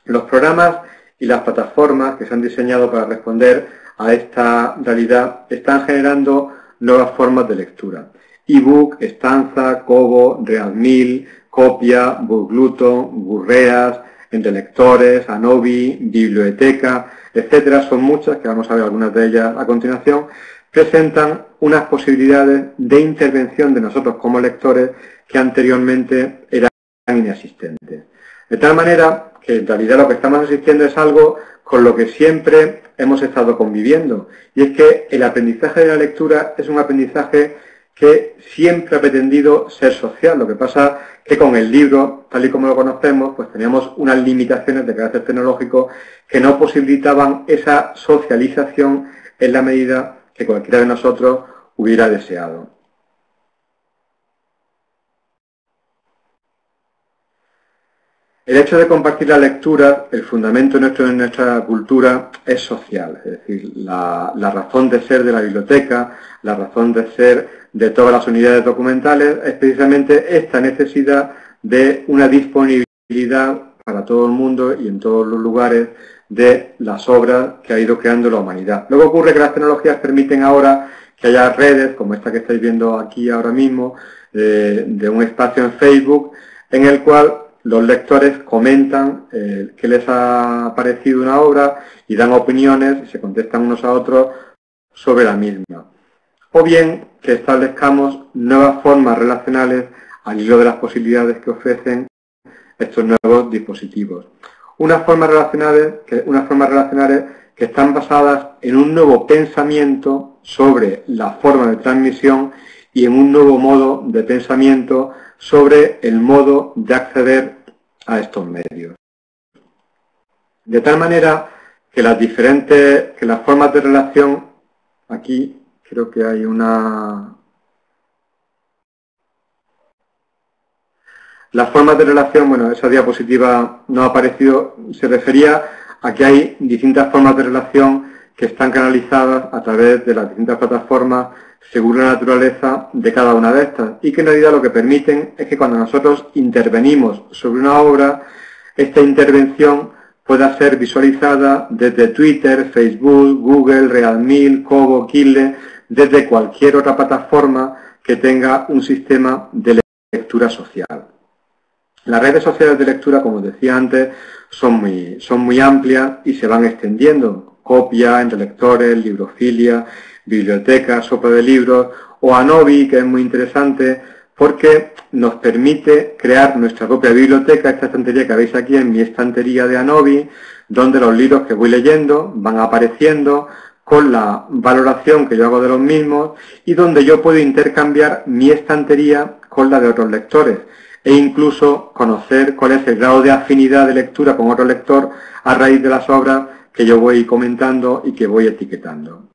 Los programas y las plataformas que se han diseñado para responder a esta realidad están generando nuevas formas de lectura. ebook, estanza, Kobo, Realmil, Copia, Burgluto, Gurreas, entre lectores, Anobi, Biblioteca, etcétera, son muchas, que vamos a ver algunas de ellas a continuación, presentan unas posibilidades de intervención de nosotros como lectores que anteriormente eran inexistentes. De tal manera que en realidad lo que estamos asistiendo es algo con lo que siempre hemos estado conviviendo, y es que el aprendizaje de la lectura es un aprendizaje que siempre ha pretendido ser social. Lo que pasa que con el libro, tal y como lo conocemos, pues teníamos unas limitaciones de carácter tecnológico que no posibilitaban esa socialización en la medida que cualquiera de nosotros hubiera deseado. El hecho de compartir la lectura, el fundamento nuestro en nuestra cultura es social, es decir, la, razón de ser de la biblioteca, la razón de ser de todas las unidades documentales es precisamente esta necesidad de una disponibilidad para todo el mundo y en todos los lugares de las obras que ha ido creando la humanidad. Luego ocurre que las tecnologías permiten ahora que haya redes, como esta que estáis viendo aquí ahora mismo, de, de un espacio en Facebook, en el cual los lectores comentan eh, qué les ha parecido una obra y dan opiniones y se contestan unos a otros sobre la misma. O bien que establezcamos nuevas formas relacionales al hilo de las posibilidades que ofrecen estos nuevos dispositivos. Unas formas relacionales que, formas relacionales que están basadas en un nuevo pensamiento sobre la forma de transmisión y en un nuevo modo de pensamiento sobre el modo de acceder a estos medios. De tal manera que las diferentes, que las formas de relación, aquí creo que hay una... Las formas de relación, bueno, esa diapositiva no ha aparecido, se refería a que hay distintas formas de relación que están canalizadas a través de las distintas plataformas según la naturaleza de cada una de estas y que en realidad lo que permiten es que cuando nosotros intervenimos sobre una obra, esta intervención pueda ser visualizada desde Twitter, Facebook, Google, Realme, Kobo, Kille, desde cualquier otra plataforma que tenga un sistema de lectura social. Las redes sociales de lectura, como decía antes, son muy, son muy amplias y se van extendiendo. Copia, entre lectores, librofilia, biblioteca, sopa de libros, o Anobi, que es muy interesante, porque nos permite crear nuestra propia biblioteca, esta estantería que veis aquí en mi estantería de Anobi, donde los libros que voy leyendo van apareciendo con la valoración que yo hago de los mismos y donde yo puedo intercambiar mi estantería con la de otros lectores e incluso conocer cuál es el grado de afinidad de lectura con otro lector a raíz de las obras que yo voy comentando y que voy etiquetando.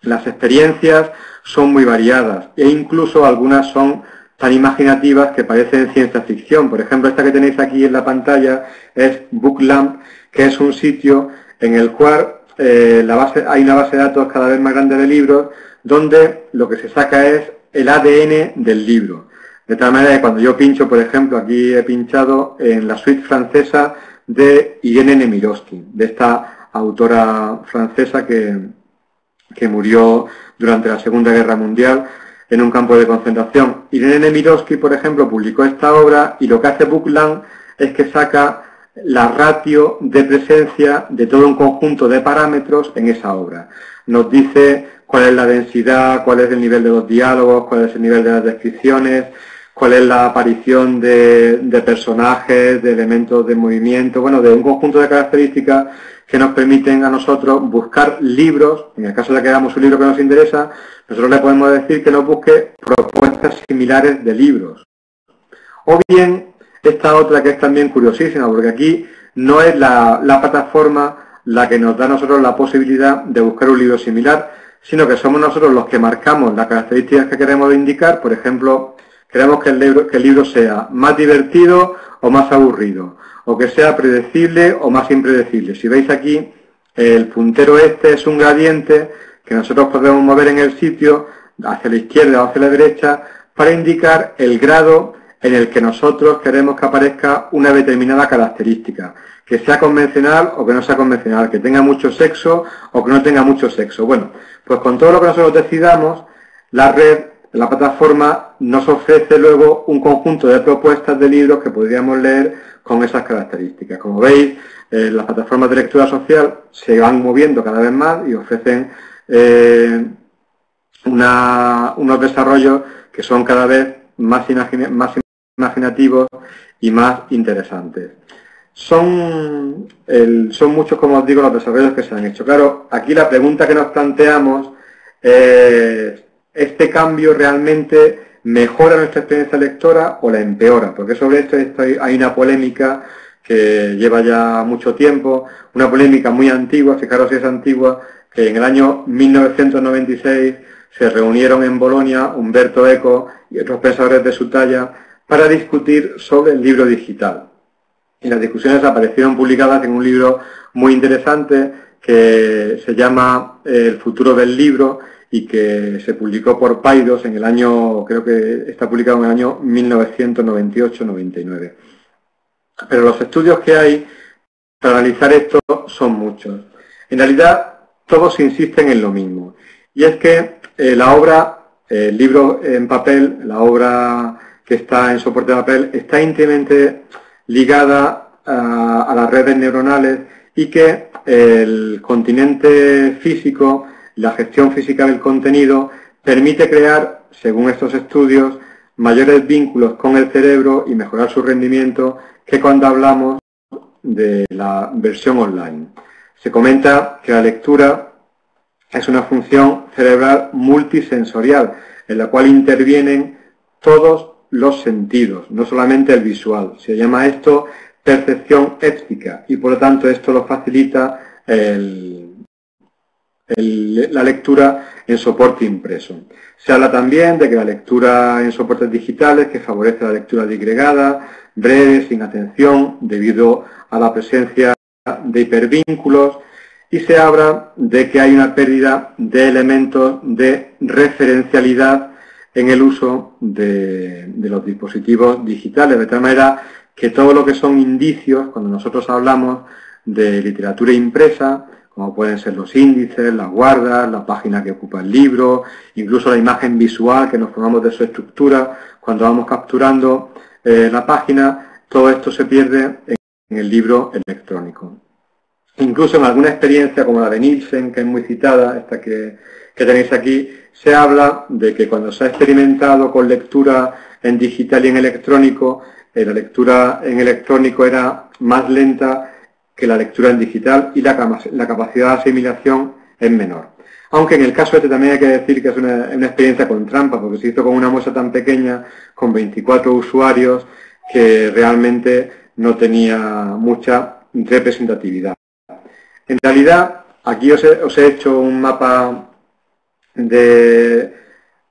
Las experiencias son muy variadas e incluso algunas son tan imaginativas que parecen ciencia ficción. Por ejemplo, esta que tenéis aquí en la pantalla es Booklamp, que es un sitio en el cual eh, hay una base de datos cada vez más grande de libros donde lo que se saca es el ADN del libro. De tal manera que cuando yo pincho, por ejemplo, aquí he pinchado en la suite francesa de Irene Nemirovsky, de esta autora francesa que, que murió durante la Segunda Guerra Mundial en un campo de concentración. Irene Nemirovsky, por ejemplo, publicó esta obra y lo que hace Bookland es que saca la ratio de presencia de todo un conjunto de parámetros en esa obra. Nos dice cuál es la densidad, cuál es el nivel de los diálogos, cuál es el nivel de las descripciones, cuál es la aparición de, personajes, de elementos de movimiento, bueno, de un conjunto de características que nos permiten a nosotros buscar libros, en el caso de que hagamos un libro que nos interesa, nosotros le podemos decir que nos busque propuestas similares de libros. O bien, esta otra que es también curiosísima, porque aquí no es la, la plataforma la que nos da a nosotros la posibilidad de buscar un libro similar, sino que somos nosotros los que marcamos las características que queremos indicar, por ejemplo, Queremos que el, libro, que el libro sea más divertido o más aburrido, o que sea predecible o más impredecible. Si veis aquí, el puntero este es un gradiente que nosotros podemos mover en el sitio hacia la izquierda o hacia la derecha para indicar el grado en el que nosotros queremos que aparezca una determinada característica, que sea convencional o que no sea convencional, que tenga mucho sexo o que no tenga mucho sexo. Bueno, pues con todo lo que nosotros decidamos, la red la plataforma nos ofrece luego un conjunto de propuestas de libros que podríamos leer con esas características. Como veis, eh, las plataformas de lectura social se van moviendo cada vez más y ofrecen eh, unos desarrollos que son cada vez más, más imaginativos y más interesantes. Son, muchos, como os digo, los desarrollos que se han hecho. Claro, aquí la pregunta que nos planteamos es este cambio realmente mejora nuestra experiencia lectora o la empeora, porque sobre esto, hay una polémica que lleva ya mucho tiempo, una polémica muy antigua, fijaros si es antigua, que en el año 1996 se reunieron en Bolonia Humberto Eco y otros pensadores de su talla para discutir sobre el libro digital. Y las discusiones aparecieron publicadas en un libro muy interesante que se llama El futuro del libro y que se publicó por Paidos en el año, creo que está publicado en el año 1998-99. Pero los estudios que hay para analizar esto son muchos. En realidad, todos insisten en lo mismo. Y es que eh, la obra, el libro en papel, la obra que está en soporte de papel, está íntimamente ligada a, a las redes neuronales y que el continente físico la gestión física del contenido permite crear, según estos estudios, mayores vínculos con el cerebro y mejorar su rendimiento que cuando hablamos de la versión online. Se comenta que la lectura es una función cerebral multisensorial, en la cual intervienen todos los sentidos, no solamente el visual. Se llama esto percepción ética y por lo tanto esto lo facilita la lectura en soporte impreso. Se habla también de que la lectura en soportes digitales, que favorece la lectura digregada, breve, sin atención, debido a la presencia de hipervínculos, y se habla de que hay una pérdida de elementos de referencialidad en el uso de, los dispositivos digitales, de tal manera que todo lo que son indicios, cuando nosotros hablamos de literatura impresa, como pueden ser los índices, las guardas, la página que ocupa el libro, incluso la imagen visual que nos formamos de su estructura, cuando vamos capturando eh, la página, todo esto se pierde en el libro electrónico. Incluso en alguna experiencia como la de Nielsen, que es muy citada, esta que, que tenéis aquí, se habla de que cuando se ha experimentado con lectura en digital y en electrónico, eh, la lectura en electrónico era más lenta que la lectura en digital y la, capacidad de asimilación es menor. Aunque en el caso este también hay que decir que es una, experiencia con trampa, porque se hizo con una muestra tan pequeña, con 24 usuarios, que realmente no tenía mucha representatividad. En realidad, aquí os he, hecho un mapa de,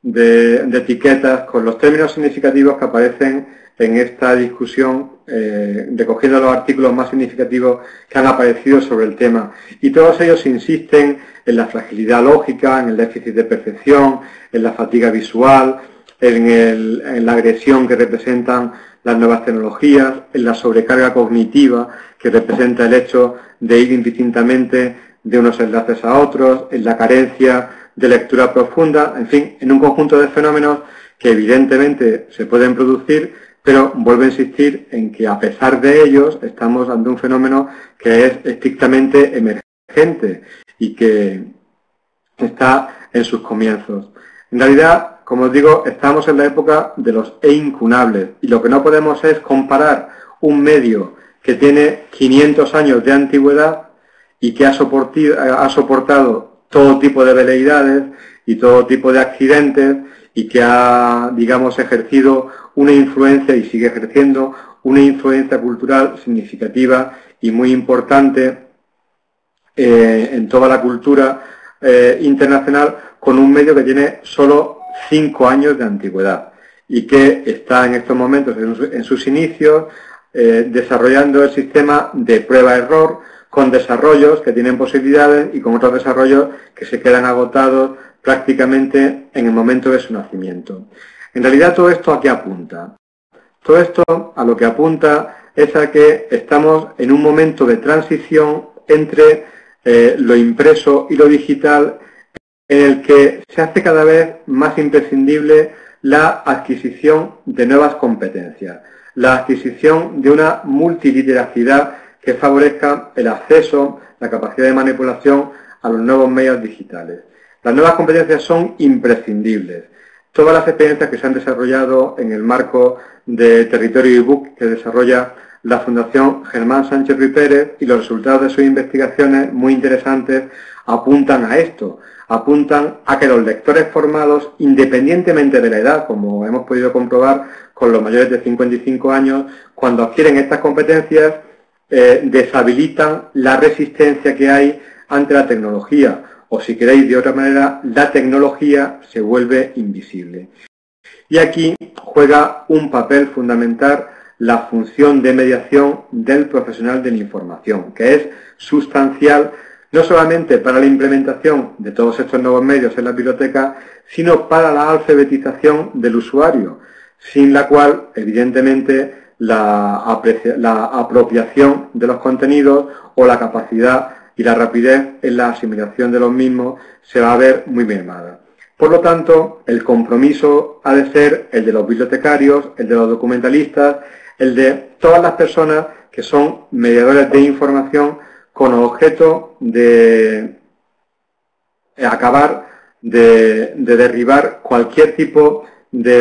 de, etiquetas con los términos significativos que aparecen en esta discusión eh, recogiendo los artículos más significativos que han aparecido sobre el tema. Y todos ellos insisten en la fragilidad lógica, en el déficit de percepción, en la fatiga visual, en, la agresión que representan las nuevas tecnologías, en la sobrecarga cognitiva que representa el hecho de ir indistintamente de unos enlaces a otros, en la carencia de lectura profunda, en fin, en un conjunto de fenómenos que evidentemente se pueden producir, pero vuelvo a insistir en que a pesar de ellos estamos ante un fenómeno que es estrictamente emergente y que está en sus comienzos. En realidad, como os digo, estamos en la época de los e incunables y lo que no podemos es comparar un medio que tiene 500 años de antigüedad y que ha, ha soportado todo tipo de veleidades y todo tipo de accidentes y que ha, digamos, ejercido una influencia y sigue ejerciendo una influencia cultural significativa y muy importante eh, en toda la cultura eh, internacional con un medio que tiene solo cinco años de antigüedad y que está en estos momentos en, sus inicios eh, desarrollando el sistema de prueba-error con desarrollos que tienen posibilidades y con otros desarrollos que se quedan agotados prácticamente en el momento de su nacimiento. En realidad todo esto a qué apunta? Todo esto a lo que apunta es a que estamos en un momento de transición entre eh, lo impreso y lo digital en el que se hace cada vez más imprescindible la adquisición de nuevas competencias, la adquisición de una multiliteracidad que favorezca el acceso, la capacidad de manipulación a los nuevos medios digitales. Las nuevas competencias son imprescindibles. Todas las experiencias que se han desarrollado en el marco de Territorio ebook que desarrolla la Fundación Germán Sánchez Ruiz y los resultados de sus investigaciones muy interesantes apuntan a esto, apuntan a que los lectores formados, independientemente de la edad, como hemos podido comprobar con los mayores de 55 años, cuando adquieren estas competencias, eh, deshabilitan la resistencia que hay ante la tecnología, o si queréis de otra manera, la tecnología se vuelve invisible. Y aquí juega un papel fundamental la función de mediación del profesional de la información, que es sustancial no solamente para la implementación de todos estos nuevos medios en la biblioteca, sino para la alfabetización del usuario, sin la cual, evidentemente, la, apropiación de los contenidos o la capacidad y la rapidez en la asimilación de los mismos se va a ver muy mermada. Por lo tanto, el compromiso ha de ser el de los bibliotecarios, el de los documentalistas, el de todas las personas que son mediadores de información con objeto de acabar de, derribar cualquier tipo de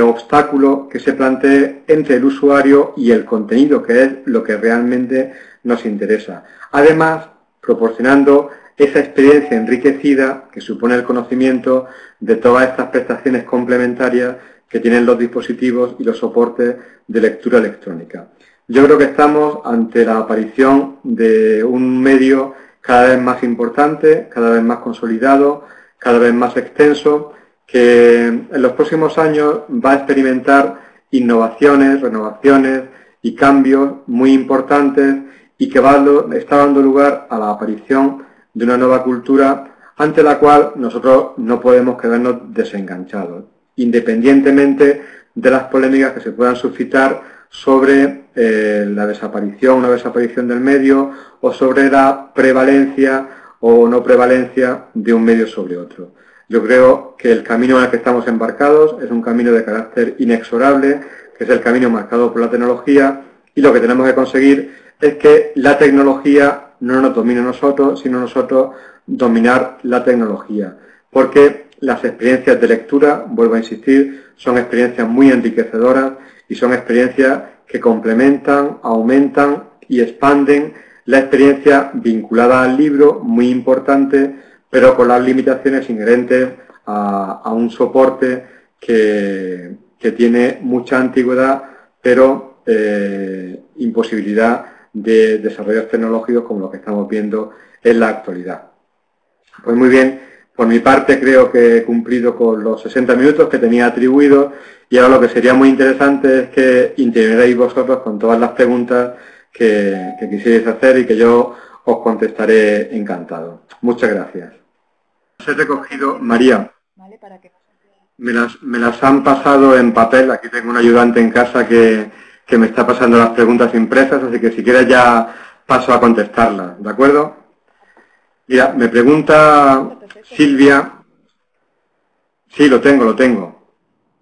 obstáculo que se plantee entre el usuario y el contenido, que es lo que realmente nos interesa. Además, proporcionando esa experiencia enriquecida que supone el conocimiento de todas estas prestaciones complementarias que tienen los dispositivos y los soportes de lectura electrónica. Yo creo que estamos ante la aparición de un medio cada vez más importante, cada vez más consolidado, cada vez más extenso, que en los próximos años va a experimentar innovaciones, renovaciones y cambios muy importantes y que va, está dando lugar a la aparición de una nueva cultura ante la cual nosotros no podemos quedarnos desenganchados, independientemente de las polémicas que se puedan suscitar sobre eh, la desaparición, una desaparición del medio o sobre la prevalencia o no prevalencia de un medio sobre otro. Yo creo que el camino en el que estamos embarcados es un camino de carácter inexorable, que es el camino marcado por la tecnología y lo que tenemos que conseguir es que la tecnología no nos domine a nosotros, sino nosotros dominar la tecnología. Porque las experiencias de lectura, vuelvo a insistir, son experiencias muy enriquecedoras y son experiencias que complementan, aumentan y expanden la experiencia vinculada al libro, muy importante, pero con las limitaciones inherentes a, un soporte que, tiene mucha antigüedad, pero eh, imposibilidad de desarrollos tecnológicos como lo que estamos viendo en la actualidad. Pues muy bien, por mi parte creo que he cumplido con los 60 minutos que tenía atribuidos y ahora lo que sería muy interesante es que intervinierais vosotros con todas las preguntas que, quisierais hacer y que yo os contestaré encantado. Muchas gracias. He recogido, María. Me las, me las han pasado en papel, aquí tengo un ayudante en casa que, que me está pasando las preguntas impresas, así que si quieres ya paso a contestarlas, ¿de acuerdo? Mira, me pregunta Silvia. Sí, lo tengo, lo tengo.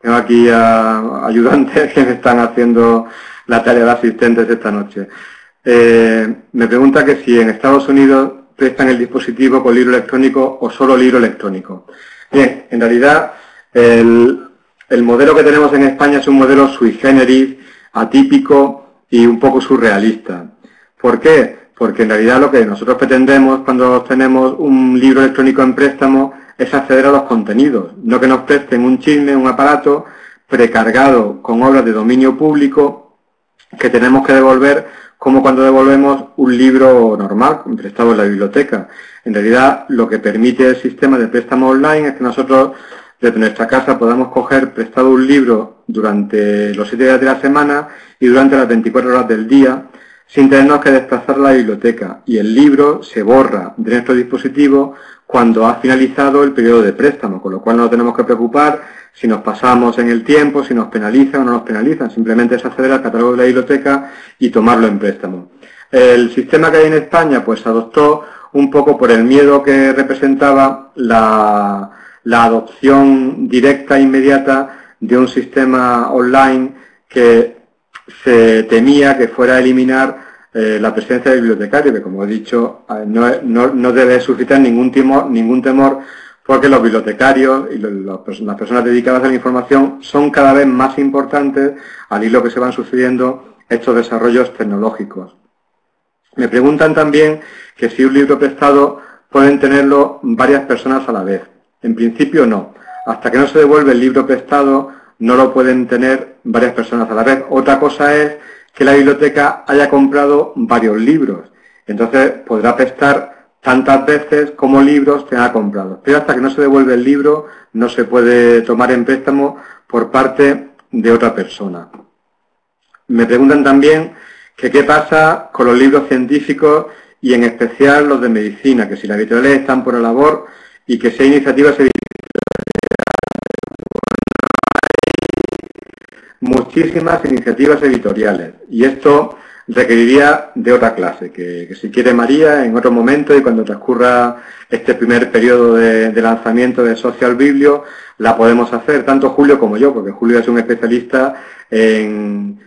Tengo aquí a ayudantes <laughs> que me están haciendo la tarea de asistentes esta noche. Eh, me pregunta que si en Estados Unidos prestan el dispositivo con libro electrónico o solo libro electrónico. Bien, en realidad el, el modelo que tenemos en España es un modelo sui generis, atípico y un poco surrealista. ¿Por qué? Porque en realidad lo que nosotros pretendemos cuando tenemos un libro electrónico en préstamo es acceder a los contenidos, no que nos presten un chisme, un aparato precargado con obras de dominio público que tenemos que devolver como cuando devolvemos un libro normal prestado en la biblioteca. En realidad, lo que permite el sistema de préstamo online es que nosotros desde nuestra casa podamos coger prestado un libro durante los siete días de la semana y durante las 24 horas del día sin tenernos que desplazar la biblioteca y el libro se borra de nuestro dispositivo cuando ha finalizado el periodo de préstamo, con lo cual no tenemos que preocupar si nos pasamos en el tiempo, si nos penalizan o no nos penalizan, simplemente es acceder al catálogo de la biblioteca y tomarlo en préstamo. El sistema que hay en España pues adoptó un poco por el miedo que representaba la, la adopción directa e inmediata de un sistema online que se temía que fuera a eliminar eh, la presencia del bibliotecario, que como he dicho, eh, no, debe suscitar ningún temor, ningún temor porque los bibliotecarios y las personas dedicadas a la información son cada vez más importantes al hilo que se van sucediendo estos desarrollos tecnológicos. Me preguntan también que si un libro prestado pueden tenerlo varias personas a la vez. En principio no. Hasta que no se devuelve el libro prestado no lo pueden tener varias personas a la vez. Otra cosa es que la biblioteca haya comprado varios libros. Entonces podrá prestar tantas veces como libros tenga comprado. Pero hasta que no se devuelve el libro no se puede tomar en préstamo por parte de otra persona. Me preguntan también que qué pasa con los libros científicos y en especial los de medicina, que si las editoriales están por la labor y que si hay iniciativas muchísimas iniciativas editoriales y esto requeriría de otra clase, que, si quiere María en otro momento y cuando transcurra este primer periodo de, lanzamiento de Social Biblio, la podemos hacer, tanto Julio como yo, porque Julio es un especialista en,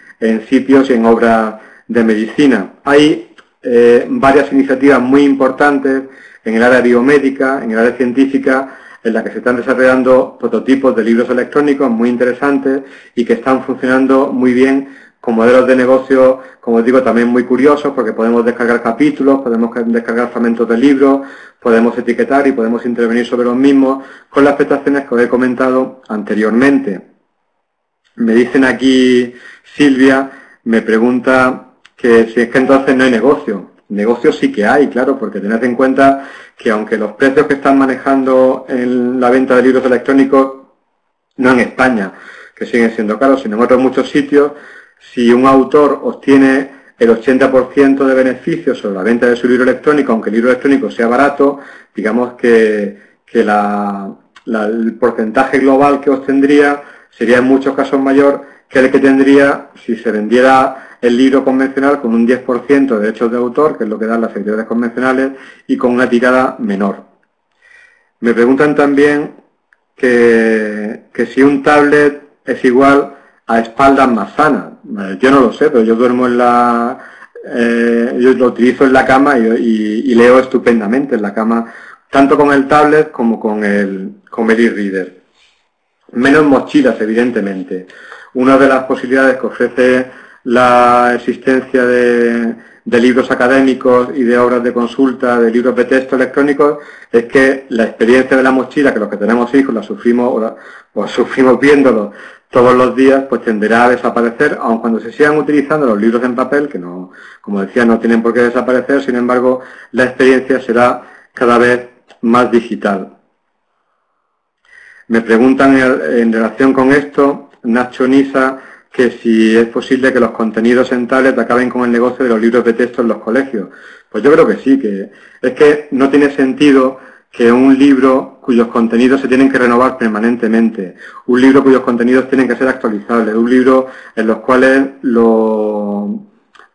sitios y en obras de medicina. Hay eh, varias iniciativas muy importantes en el área biomédica, en el área científica, en la que se están desarrollando prototipos de libros electrónicos muy interesantes y que están funcionando muy bien con modelos de negocio, como os digo, también muy curiosos porque podemos descargar capítulos, podemos descargar fragmentos de libros, podemos etiquetar y podemos intervenir sobre los mismos con las prestaciones que os he comentado anteriormente. Me dicen aquí Silvia, me pregunta que si es que entonces no hay negocio. Negocios sí que hay, claro, porque tened en cuenta que aunque los precios que están manejando en la venta de libros electrónicos, no en España, que siguen siendo caros, sino en otros muchos sitios, si un autor obtiene el 80% de beneficios sobre la venta de su libro electrónico, aunque el libro electrónico sea barato, digamos que, el porcentaje global que obtendría sería en muchos casos mayor que el que tendría si se vendiera el libro convencional con un 10% de derechos de autor, que es lo que dan las editoriales convencionales, y con una tirada menor. Me preguntan también que, si un tablet es igual a espaldas más sanas. Yo no lo sé, pero yo duermo en la... Eh, yo lo utilizo en la cama y, leo estupendamente en la cama, tanto con el tablet como con el, con el e-reader. Menos mochilas, evidentemente. Una de las posibilidades que ofrece la existencia de, libros académicos y de obras de consulta, de libros de texto electrónicos, es que la experiencia de la mochila, que los que tenemos hijos la sufrimos o, <laughs> sufrimos viéndolo todos los días, pues tenderá a desaparecer, aun cuando se sigan utilizando los libros en papel, que no, como decía, no tienen por qué desaparecer, sin embargo, la experiencia será cada vez más digital. Me preguntan en, relación con esto, Nacho Nisa, que si es posible que los contenidos en tablet acaben con el negocio de los libros de texto en los colegios. Pues yo creo que sí, que es que no tiene sentido que un libro cuyos contenidos se tienen que renovar permanentemente, un libro cuyos contenidos tienen que ser actualizables, un libro en los cuales lo,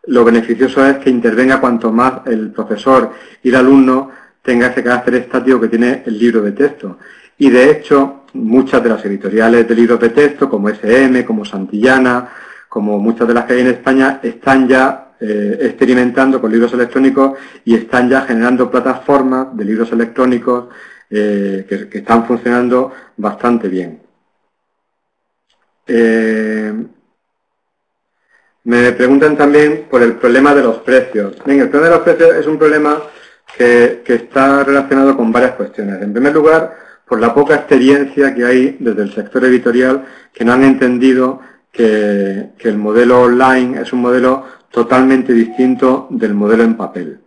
lo beneficioso es que intervenga cuanto más el profesor y el alumno tenga ese carácter estático que tiene el libro de texto. Y de hecho, muchas de las editoriales de libros de texto, como SM, como Santillana, como muchas de las que hay en España, están ya eh, experimentando con libros electrónicos y están ya generando plataformas de libros electrónicos eh, que, están funcionando bastante bien. me preguntan también por el problema de los precios. Bien, el problema de los precios es un problema que, está relacionado con varias cuestiones. En primer lugar, por la poca experiencia que hay desde el sector editorial que no han entendido que, el modelo online es un modelo totalmente distinto del modelo en papel.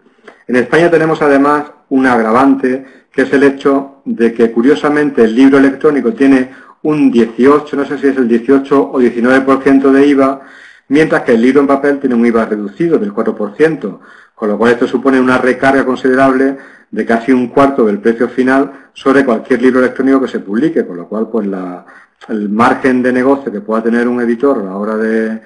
En España tenemos además un agravante que es el hecho de que curiosamente el libro electrónico tiene un 18, no sé si es el 18 o 19% de IVA, mientras que el libro en papel tiene un IVA reducido del 4%, con lo cual esto supone una recarga considerable de casi un cuarto del precio final sobre cualquier libro electrónico que se publique, con lo cual pues el margen de negocio que pueda tener un editor a la hora de,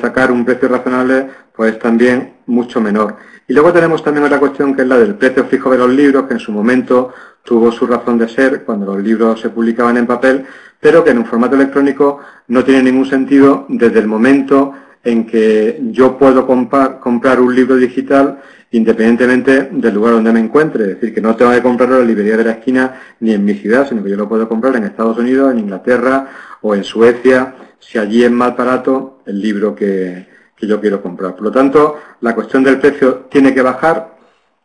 sacar un precio razonable pues también mucho menor. Y luego tenemos también otra cuestión que es la del precio fijo de los libros, que en su momento tuvo su razón de ser cuando los libros se publicaban en papel, pero que en un formato electrónico no tiene ningún sentido desde el momento en que yo puedo comprar, un libro digital independientemente del lugar donde me encuentre. Es decir, que no tengo que comprarlo en la librería de la esquina ni en mi ciudad, sino que yo lo puedo comprar en Estados Unidos, en Inglaterra o en Suecia, si allí es más barato el libro que, que yo quiero comprar. Por lo tanto, la cuestión del precio tiene que bajar.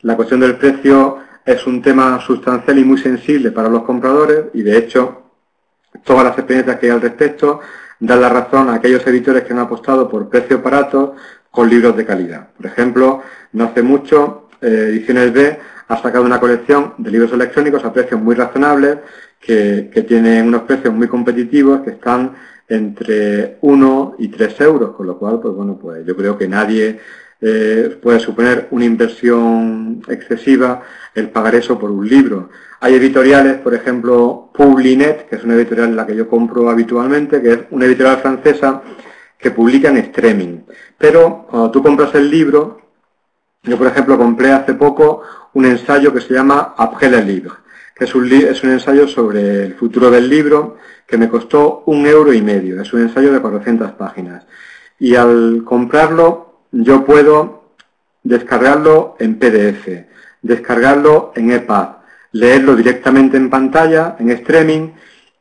La cuestión del precio es un tema sustancial y muy sensible para los compradores y, de hecho, todas las experiencias que hay al respecto dar la razón a aquellos editores que han apostado por precios baratos con libros de calidad. Por ejemplo, no hace mucho, eh, Ediciones B ha sacado una colección de libros electrónicos a precios muy razonables, que, tienen unos precios muy competitivos, que están entre 1 y 3 euros, con lo cual, pues bueno, pues yo creo que nadie eh, puede suponer una inversión excesiva el pagar eso por un libro. Hay editoriales, por ejemplo, Publinet, que es una editorial en la que yo compro habitualmente, que es una editorial francesa que publica en streaming. Pero cuando tú compras el libro, yo por ejemplo compré hace poco un ensayo que se llama Après le livre, que es un, es un ensayo sobre el futuro del libro, que me costó un euro y medio. Es un ensayo de 400 páginas. Y al comprarlo, yo puedo descargarlo en PDF, descargarlo en EPUB, leerlo directamente en pantalla, en streaming,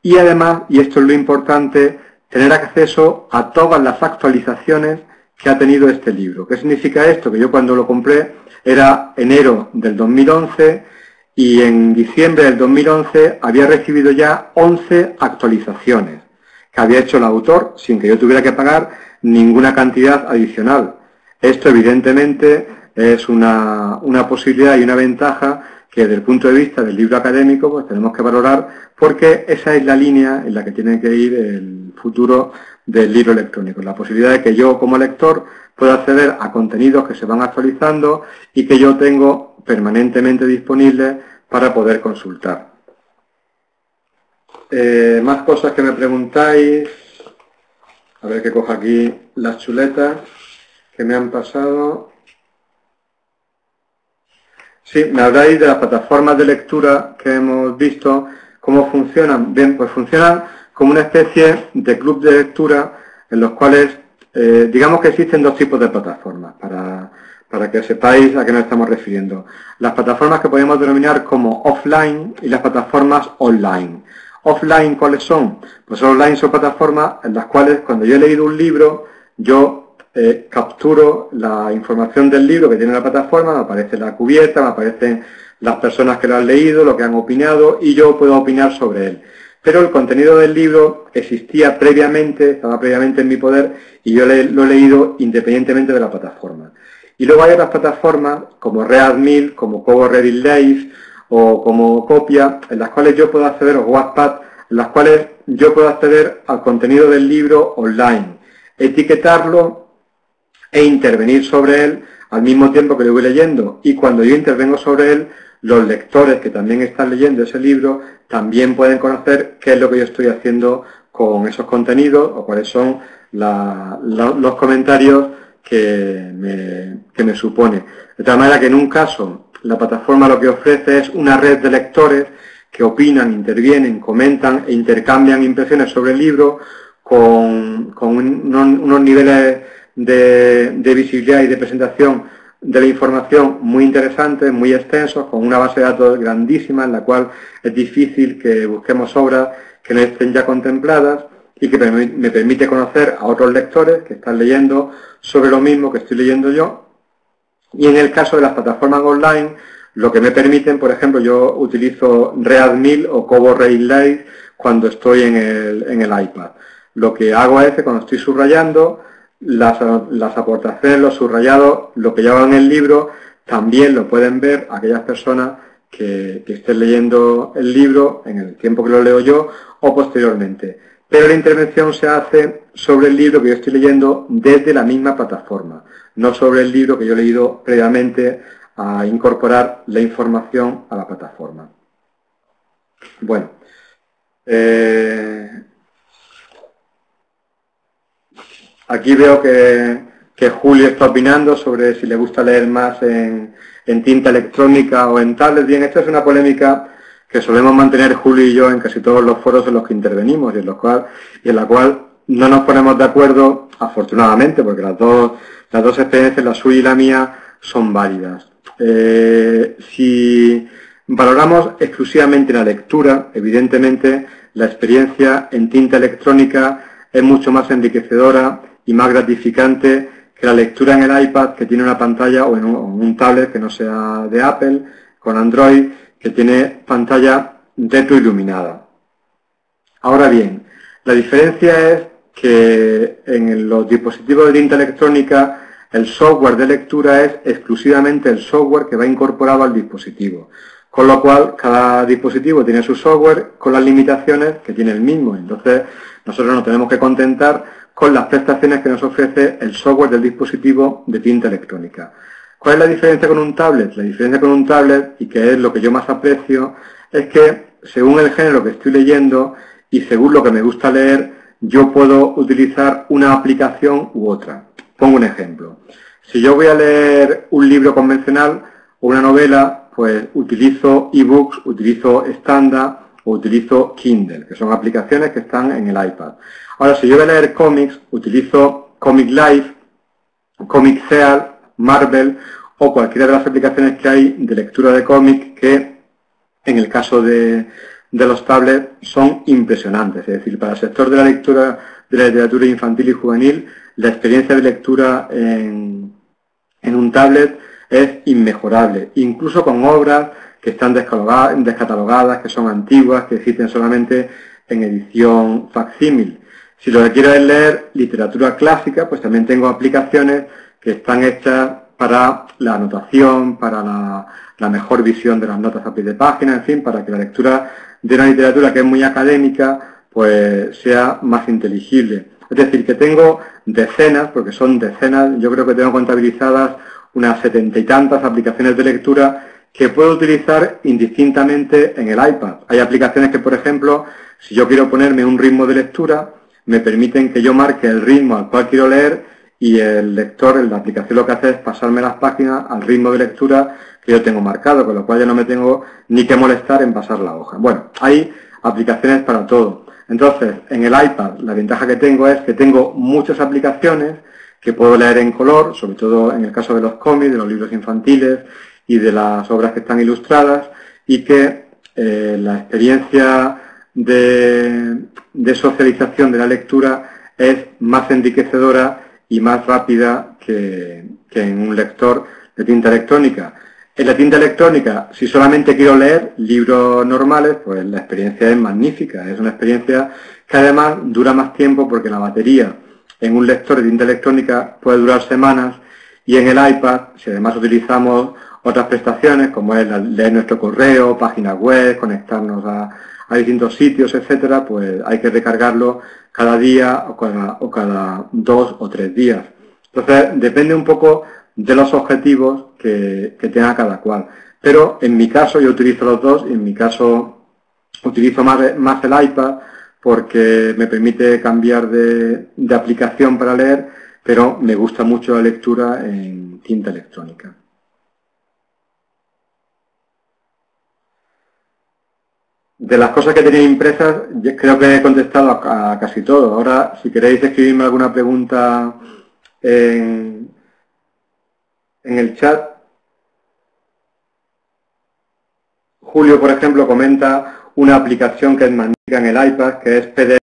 y además, y esto es lo importante, tener acceso a todas las actualizaciones que ha tenido este libro. ¿Qué significa esto? Que yo cuando lo compré era enero del 2011 y en diciembre del 2011 había recibido ya 11 actualizaciones que había hecho el autor sin que yo tuviera que pagar ninguna cantidad adicional. Esto evidentemente es una, una posibilidad y una ventaja que desde el punto de vista del libro académico pues tenemos que valorar porque esa es la línea en la que tiene que ir el futuro del libro electrónico, la posibilidad de que yo como lector pueda acceder a contenidos que se van actualizando y que yo tengo permanentemente disponibles para poder consultar. Eh, más cosas que me preguntáis. A ver que coja aquí las chuletas que me han pasado. Sí, me habláis de las plataformas de lectura que hemos visto, cómo funcionan. Bien, pues funcionan como una especie de club de lectura en los cuales, eh, digamos que existen dos tipos de plataformas, para, para que sepáis a qué nos estamos refiriendo. Las plataformas que podemos denominar como offline y las plataformas online. Offline, ¿cuáles son? Pues online son plataformas en las cuales cuando yo he leído un libro, yo eh, capturo la información del libro que tiene la plataforma, me aparece la cubierta, me aparecen las personas que lo han leído, lo que han opinado y yo puedo opinar sobre él. Pero el contenido del libro existía previamente, estaba previamente en mi poder y yo lo he leído independientemente de la plataforma. Y luego hay otras plataformas como Readmil, como Cobo Reddit Live o como Copia, en las cuales yo puedo acceder, o Wattpad, en las cuales yo puedo acceder al contenido del libro online, etiquetarlo e intervenir sobre él al mismo tiempo que lo voy leyendo. Y cuando yo intervengo sobre él, los lectores que también están leyendo ese libro también pueden conocer qué es lo que yo estoy haciendo con esos contenidos o cuáles son los comentarios que me, que me supone. De tal manera que en un caso la plataforma lo que ofrece es una red de lectores que opinan, intervienen, comentan e intercambian impresiones sobre el libro con, unos niveles de, visibilidad y de presentación de la información muy interesantes, muy extensos, con una base de datos grandísima en la cual es difícil que busquemos obras que no estén ya contempladas y que me permite conocer a otros lectores que están leyendo sobre lo mismo que estoy leyendo yo. Y en el caso de las plataformas online, lo que me permiten, por ejemplo, yo utilizo Readmil o Cobo Rail cuando estoy en el, en el iPad. Lo que hago es que cuando estoy subrayando, las, aportaciones, los subrayados, lo que lleva en el libro, también lo pueden ver aquellas personas que, estén leyendo el libro en el tiempo que lo leo yo o posteriormente. Pero la intervención se hace sobre el libro que yo estoy leyendo desde la misma plataforma, no sobre el libro que yo he leído previamente a incorporar la información a la plataforma. Bueno, eh, Aquí veo que, Julio está opinando sobre si le gusta leer más en, tinta electrónica o en tablet. Bien, esta es una polémica que solemos mantener Julio y yo en casi todos los foros en los que intervenimos y en, los cual, y en la cual no nos ponemos de acuerdo, afortunadamente, porque las dos, las dos experiencias, la suya y la mía, son válidas. Eh, si valoramos exclusivamente la lectura, evidentemente la experiencia en tinta electrónica es mucho más enriquecedora y más gratificante que la lectura en el iPad que tiene una pantalla o en un, tablet que no sea de Apple, con Android, que tiene pantalla retroiluminada. Ahora bien, la diferencia es que en los dispositivos de tinta electrónica el software de lectura es exclusivamente el software que va incorporado al dispositivo. Con lo cual, cada dispositivo tiene su software con las limitaciones que tiene el mismo. Entonces, nosotros nos tenemos que contentar con las prestaciones que nos ofrece el software del dispositivo de tinta electrónica. ¿Cuál es la diferencia con un tablet? La diferencia con un tablet, y que es lo que yo más aprecio, es que según el género que estoy leyendo y según lo que me gusta leer, yo puedo utilizar una aplicación u otra. Pongo un ejemplo. Si yo voy a leer un libro convencional o una novela, pues utilizo ebooks, utilizo estándar utilizo Kindle, que son aplicaciones que están en el iPad. Ahora, si yo voy a leer cómics, utilizo Comic Life, Comic Seal, Marvel o cualquiera de las aplicaciones que hay de lectura de cómics que, en el caso de, los tablets, son impresionantes. Es decir, para el sector de la lectura de la literatura infantil y juvenil, la experiencia de lectura en, en un tablet es inmejorable, incluso con obras que están descatalogadas, que son antiguas, que existen solamente en edición facsímil. Si lo que quiero es leer literatura clásica, pues también tengo aplicaciones que están hechas para la anotación, para la, mejor visión de las notas a pie de página, en fin, para que la lectura de una literatura que es muy académica, pues sea más inteligible. Es decir, que tengo decenas, porque son decenas, yo creo que tengo contabilizadas unas setenta y tantas aplicaciones de lectura que puedo utilizar indistintamente en el iPad. Hay aplicaciones que, por ejemplo, si yo quiero ponerme un ritmo de lectura, me permiten que yo marque el ritmo al cual quiero leer y el lector, la aplicación lo que hace es pasarme las páginas al ritmo de lectura que yo tengo marcado, con lo cual ya no me tengo ni que molestar en pasar la hoja. Bueno, hay aplicaciones para todo. Entonces, en el iPad la ventaja que tengo es que tengo muchas aplicaciones que puedo leer en color, sobre todo en el caso de los cómics, de los libros infantiles y de las obras que están ilustradas y que eh, la experiencia de, socialización de la lectura es más enriquecedora y más rápida que, en un lector de tinta electrónica. En la tinta electrónica, si solamente quiero leer libros normales, pues la experiencia es magnífica. Es una experiencia que además dura más tiempo porque la batería en un lector de tinta electrónica puede durar semanas y en el iPad, si además utilizamos otras prestaciones como es leer nuestro correo, página web, conectarnos a, distintos sitios, etcétera, pues hay que recargarlo cada día o cada, o cada dos o tres días. Entonces, depende un poco de los objetivos que, tenga cada cual. Pero en mi caso yo utilizo los dos y en mi caso utilizo más, más el iPad porque me permite cambiar de, de aplicación para leer, pero me gusta mucho la lectura en tinta electrónica. De las cosas que tenía impresas, creo que he contestado a, casi todo. Ahora, si queréis escribirme alguna pregunta en, el chat. Julio, por ejemplo, comenta una aplicación que es en el iPad, que es PDF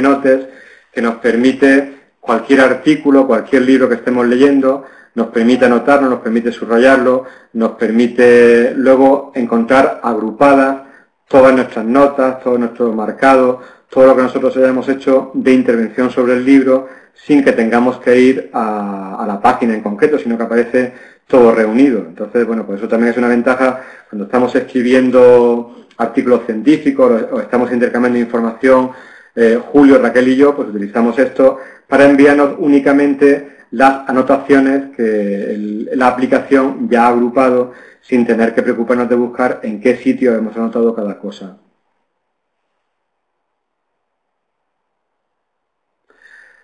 Notes, que nos permite cualquier artículo, cualquier libro que estemos leyendo, nos permite anotarlo, nos permite subrayarlo, nos permite luego encontrar agrupadas todas nuestras notas, todo nuestro marcado, todo lo que nosotros hayamos hecho de intervención sobre el libro sin que tengamos que ir a, la página en concreto, sino que aparece todo reunido. Entonces, bueno, pues eso también es una ventaja cuando estamos escribiendo artículos científicos o, estamos intercambiando información, eh, Julio, Raquel y yo, pues utilizamos esto para enviarnos únicamente las anotaciones que la aplicación ya ha agrupado sin tener que preocuparnos de buscar en qué sitio hemos anotado cada cosa.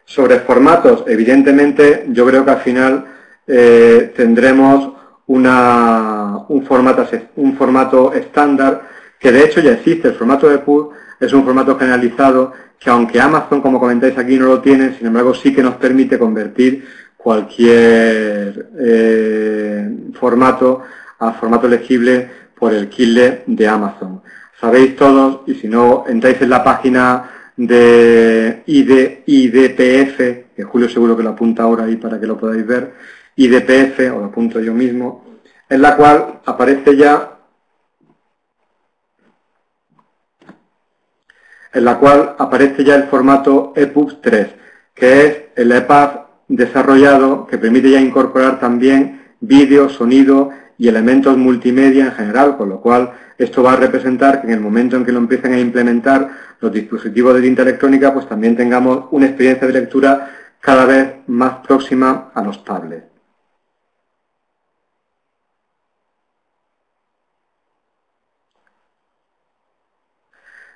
Sobre formatos, evidentemente, yo creo que al final eh, tendremos un, formato, un formato estándar, que de hecho ya existe. El formato de PUR es un formato generalizado que aunque Amazon, como comentáis aquí, no lo tiene, sin embargo sí que nos permite convertir cualquier eh, formato a formato legible por el Kindle de Amazon. Sabéis todos, y si no entráis en la página de ID, IDPF, que Julio seguro que lo apunta ahora ahí para que lo podáis ver, IDPF, o lo apunto yo mismo, en la cual aparece ya en la cual aparece ya el formato EPUB 3, que es el EPUB desarrollado que permite ya incorporar también vídeo, sonido y elementos multimedia en general, con lo cual esto va a representar que en el momento en que lo empiecen a implementar los dispositivos de tinta electrónica, pues también tengamos una experiencia de lectura cada vez más próxima a los tablets.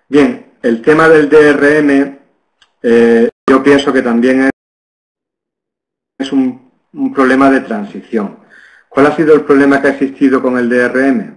Bien, el tema del DRM, eh, yo pienso que también es un, un problema de transición. ¿Cuál ha sido el problema que ha existido con el DRM?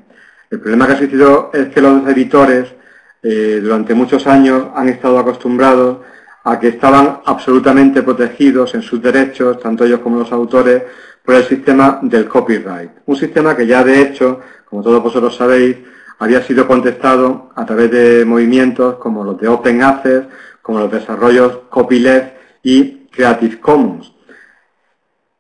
El problema que ha existido es que los editores eh, durante muchos años han estado acostumbrados a que estaban absolutamente protegidos en sus derechos, tanto ellos como los autores, por el sistema del copyright. Un sistema que ya de hecho, como todos vosotros sabéis, había sido contestado a través de movimientos como los de Open Access, como los desarrollos copyleft y Creative Commons.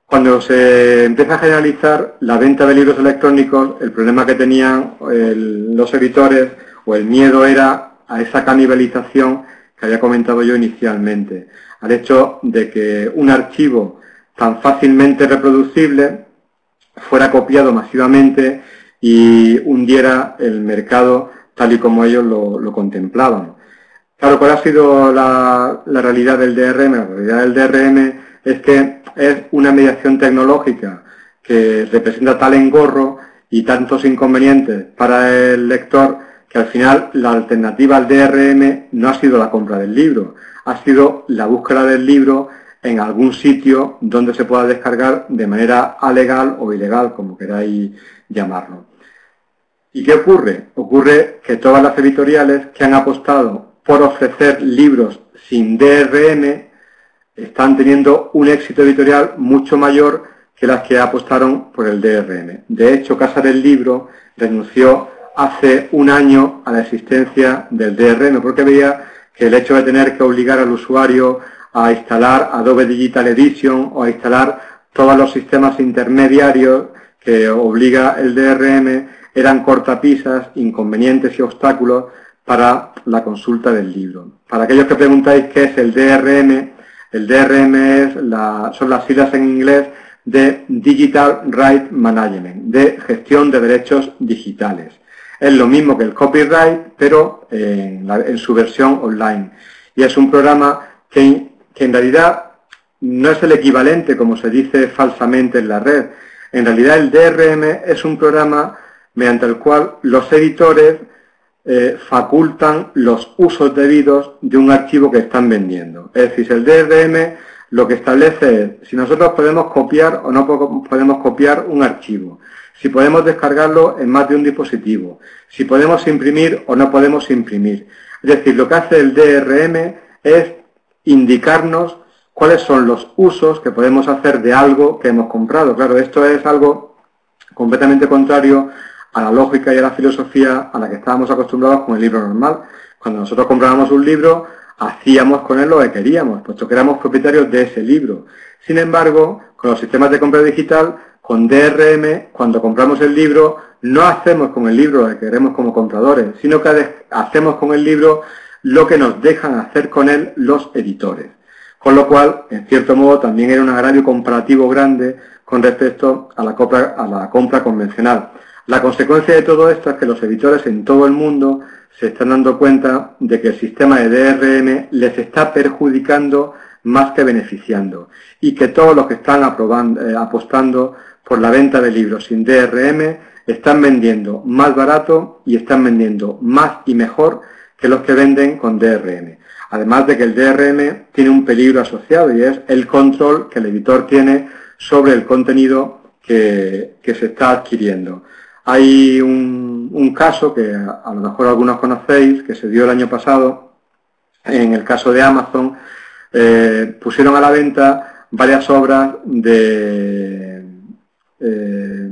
Cuando se empieza a generalizar la venta de libros electrónicos, el problema que tenían los editores o el miedo era a esa canibalización que había comentado yo inicialmente, al hecho de que un archivo tan fácilmente reproducible fuera copiado masivamente y hundiera el mercado tal y como ellos lo, contemplaban. Claro, ¿cuál ha sido la, realidad del DRM? La realidad del DRM es que es una mediación tecnológica que representa tal engorro y tantos inconvenientes para el lector que al final la alternativa al DRM no ha sido la compra del libro, ha sido la búsqueda del libro en algún sitio donde se pueda descargar de manera alegal o ilegal, como queráis llamarlo. ¿Y qué ocurre? Ocurre que todas las editoriales que han apostado por ofrecer libros sin DRM están teniendo un éxito editorial mucho mayor que las que apostaron por el DRM. De hecho, Casa del Libro renunció hace un año a la existencia del DRM porque veía que el hecho de tener que obligar al usuario a instalar Adobe Digital Edition o a instalar todos los sistemas intermediarios que obliga el DRM eran cortapisas, inconvenientes y obstáculos para la consulta del libro. Para aquellos que preguntáis qué es el DRM, el DRM es son las siglas en inglés de Digital Right Management, de gestión de derechos digitales. Es lo mismo que el copyright, pero en, su versión online. Y es un programa que en realidad no es el equivalente, como se dice falsamente en la red. En realidad el DRM es un programa mediante el cual los editores eh, facultan los usos debidos de un archivo que están vendiendo. Es decir, el DRM lo que establece es si nosotros podemos copiar o no podemos copiar un archivo, si podemos descargarlo en más de un dispositivo, si podemos imprimir o no podemos imprimir. Es decir, lo que hace el DRM es indicarnos cuáles son los usos que podemos hacer de algo que hemos comprado. Claro, esto es algo completamente contrario a la lógica y a la filosofía a la que estábamos acostumbrados con el libro normal. Cuando nosotros comprábamos un libro, hacíamos con él lo que queríamos, puesto que éramos propietarios de ese libro. Sin embargo, con los sistemas de compra digital, con DRM, cuando compramos el libro, no hacemos con el libro lo que queremos como compradores, sino que hacemos con el libro lo que nos dejan hacer con él los editores. Con lo cual, en cierto modo, también era un agravio comparativo grande con respecto a la compra, a la compra convencional. La consecuencia de todo esto es que los editores en todo el mundo se están dando cuenta de que el sistema de DRM les está perjudicando más que beneficiando y que todos los que están eh, apostando por la venta de libros sin DRM están vendiendo más barato y están vendiendo más y mejor que los que venden con DRM. Además de que el DRM tiene un peligro asociado y es el control que el editor tiene sobre el contenido que se está adquiriendo. Hay un, caso que a, lo mejor algunos conocéis, que se dio el año pasado, en el caso de Amazon, eh, pusieron a la venta varias obras de, eh,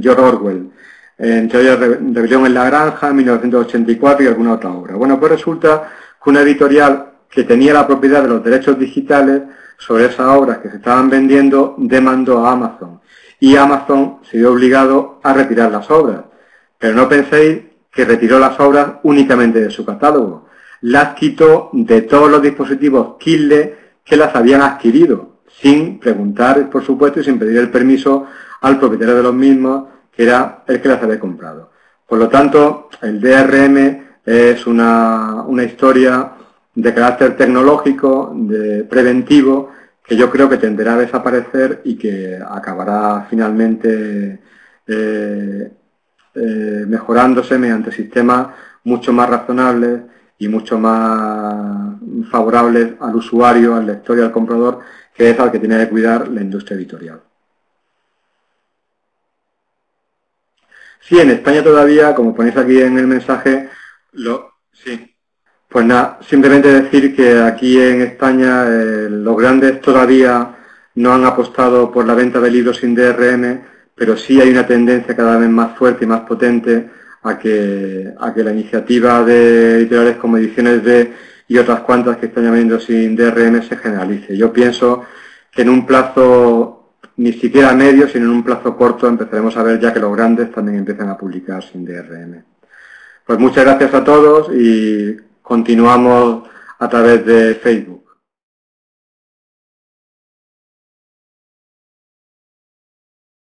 George Orwell, entre ellas Rebelión en la Granja, 1984 y alguna otra obra. Bueno, pues resulta que una editorial que tenía la propiedad de los derechos digitales sobre esas obras que se estaban vendiendo demandó a Amazon y Amazon se vio obligado a retirar las obras. Pero no penséis que retiró las obras únicamente de su catálogo. Las quitó de todos los dispositivos Kindle que las habían adquirido, sin preguntar, por supuesto, y sin pedir el permiso al propietario de los mismos, que era el que las había comprado. Por lo tanto, el DRM es una, una historia de carácter tecnológico, de preventivo, que yo creo que tenderá a desaparecer y que acabará finalmente eh, eh, mejorándose mediante sistemas mucho más razonables y mucho más favorables al usuario, al lector y al comprador, que es al que tiene que cuidar la industria editorial. Sí, en España todavía, como ponéis aquí en el mensaje, lo, sí, pues nada, simplemente decir que aquí en España eh, los grandes todavía no han apostado por la venta de libros sin DRM, pero sí hay una tendencia cada vez más fuerte y más potente a que, a que la iniciativa de editoriales como Ediciones D y otras cuantas que están llamando sin DRM se generalice. Yo pienso que en un plazo ni siquiera medio, sino en un plazo corto empezaremos a ver ya que los grandes también empiezan a publicar sin DRM. Pues muchas gracias a todos y continuamos a través de Facebook.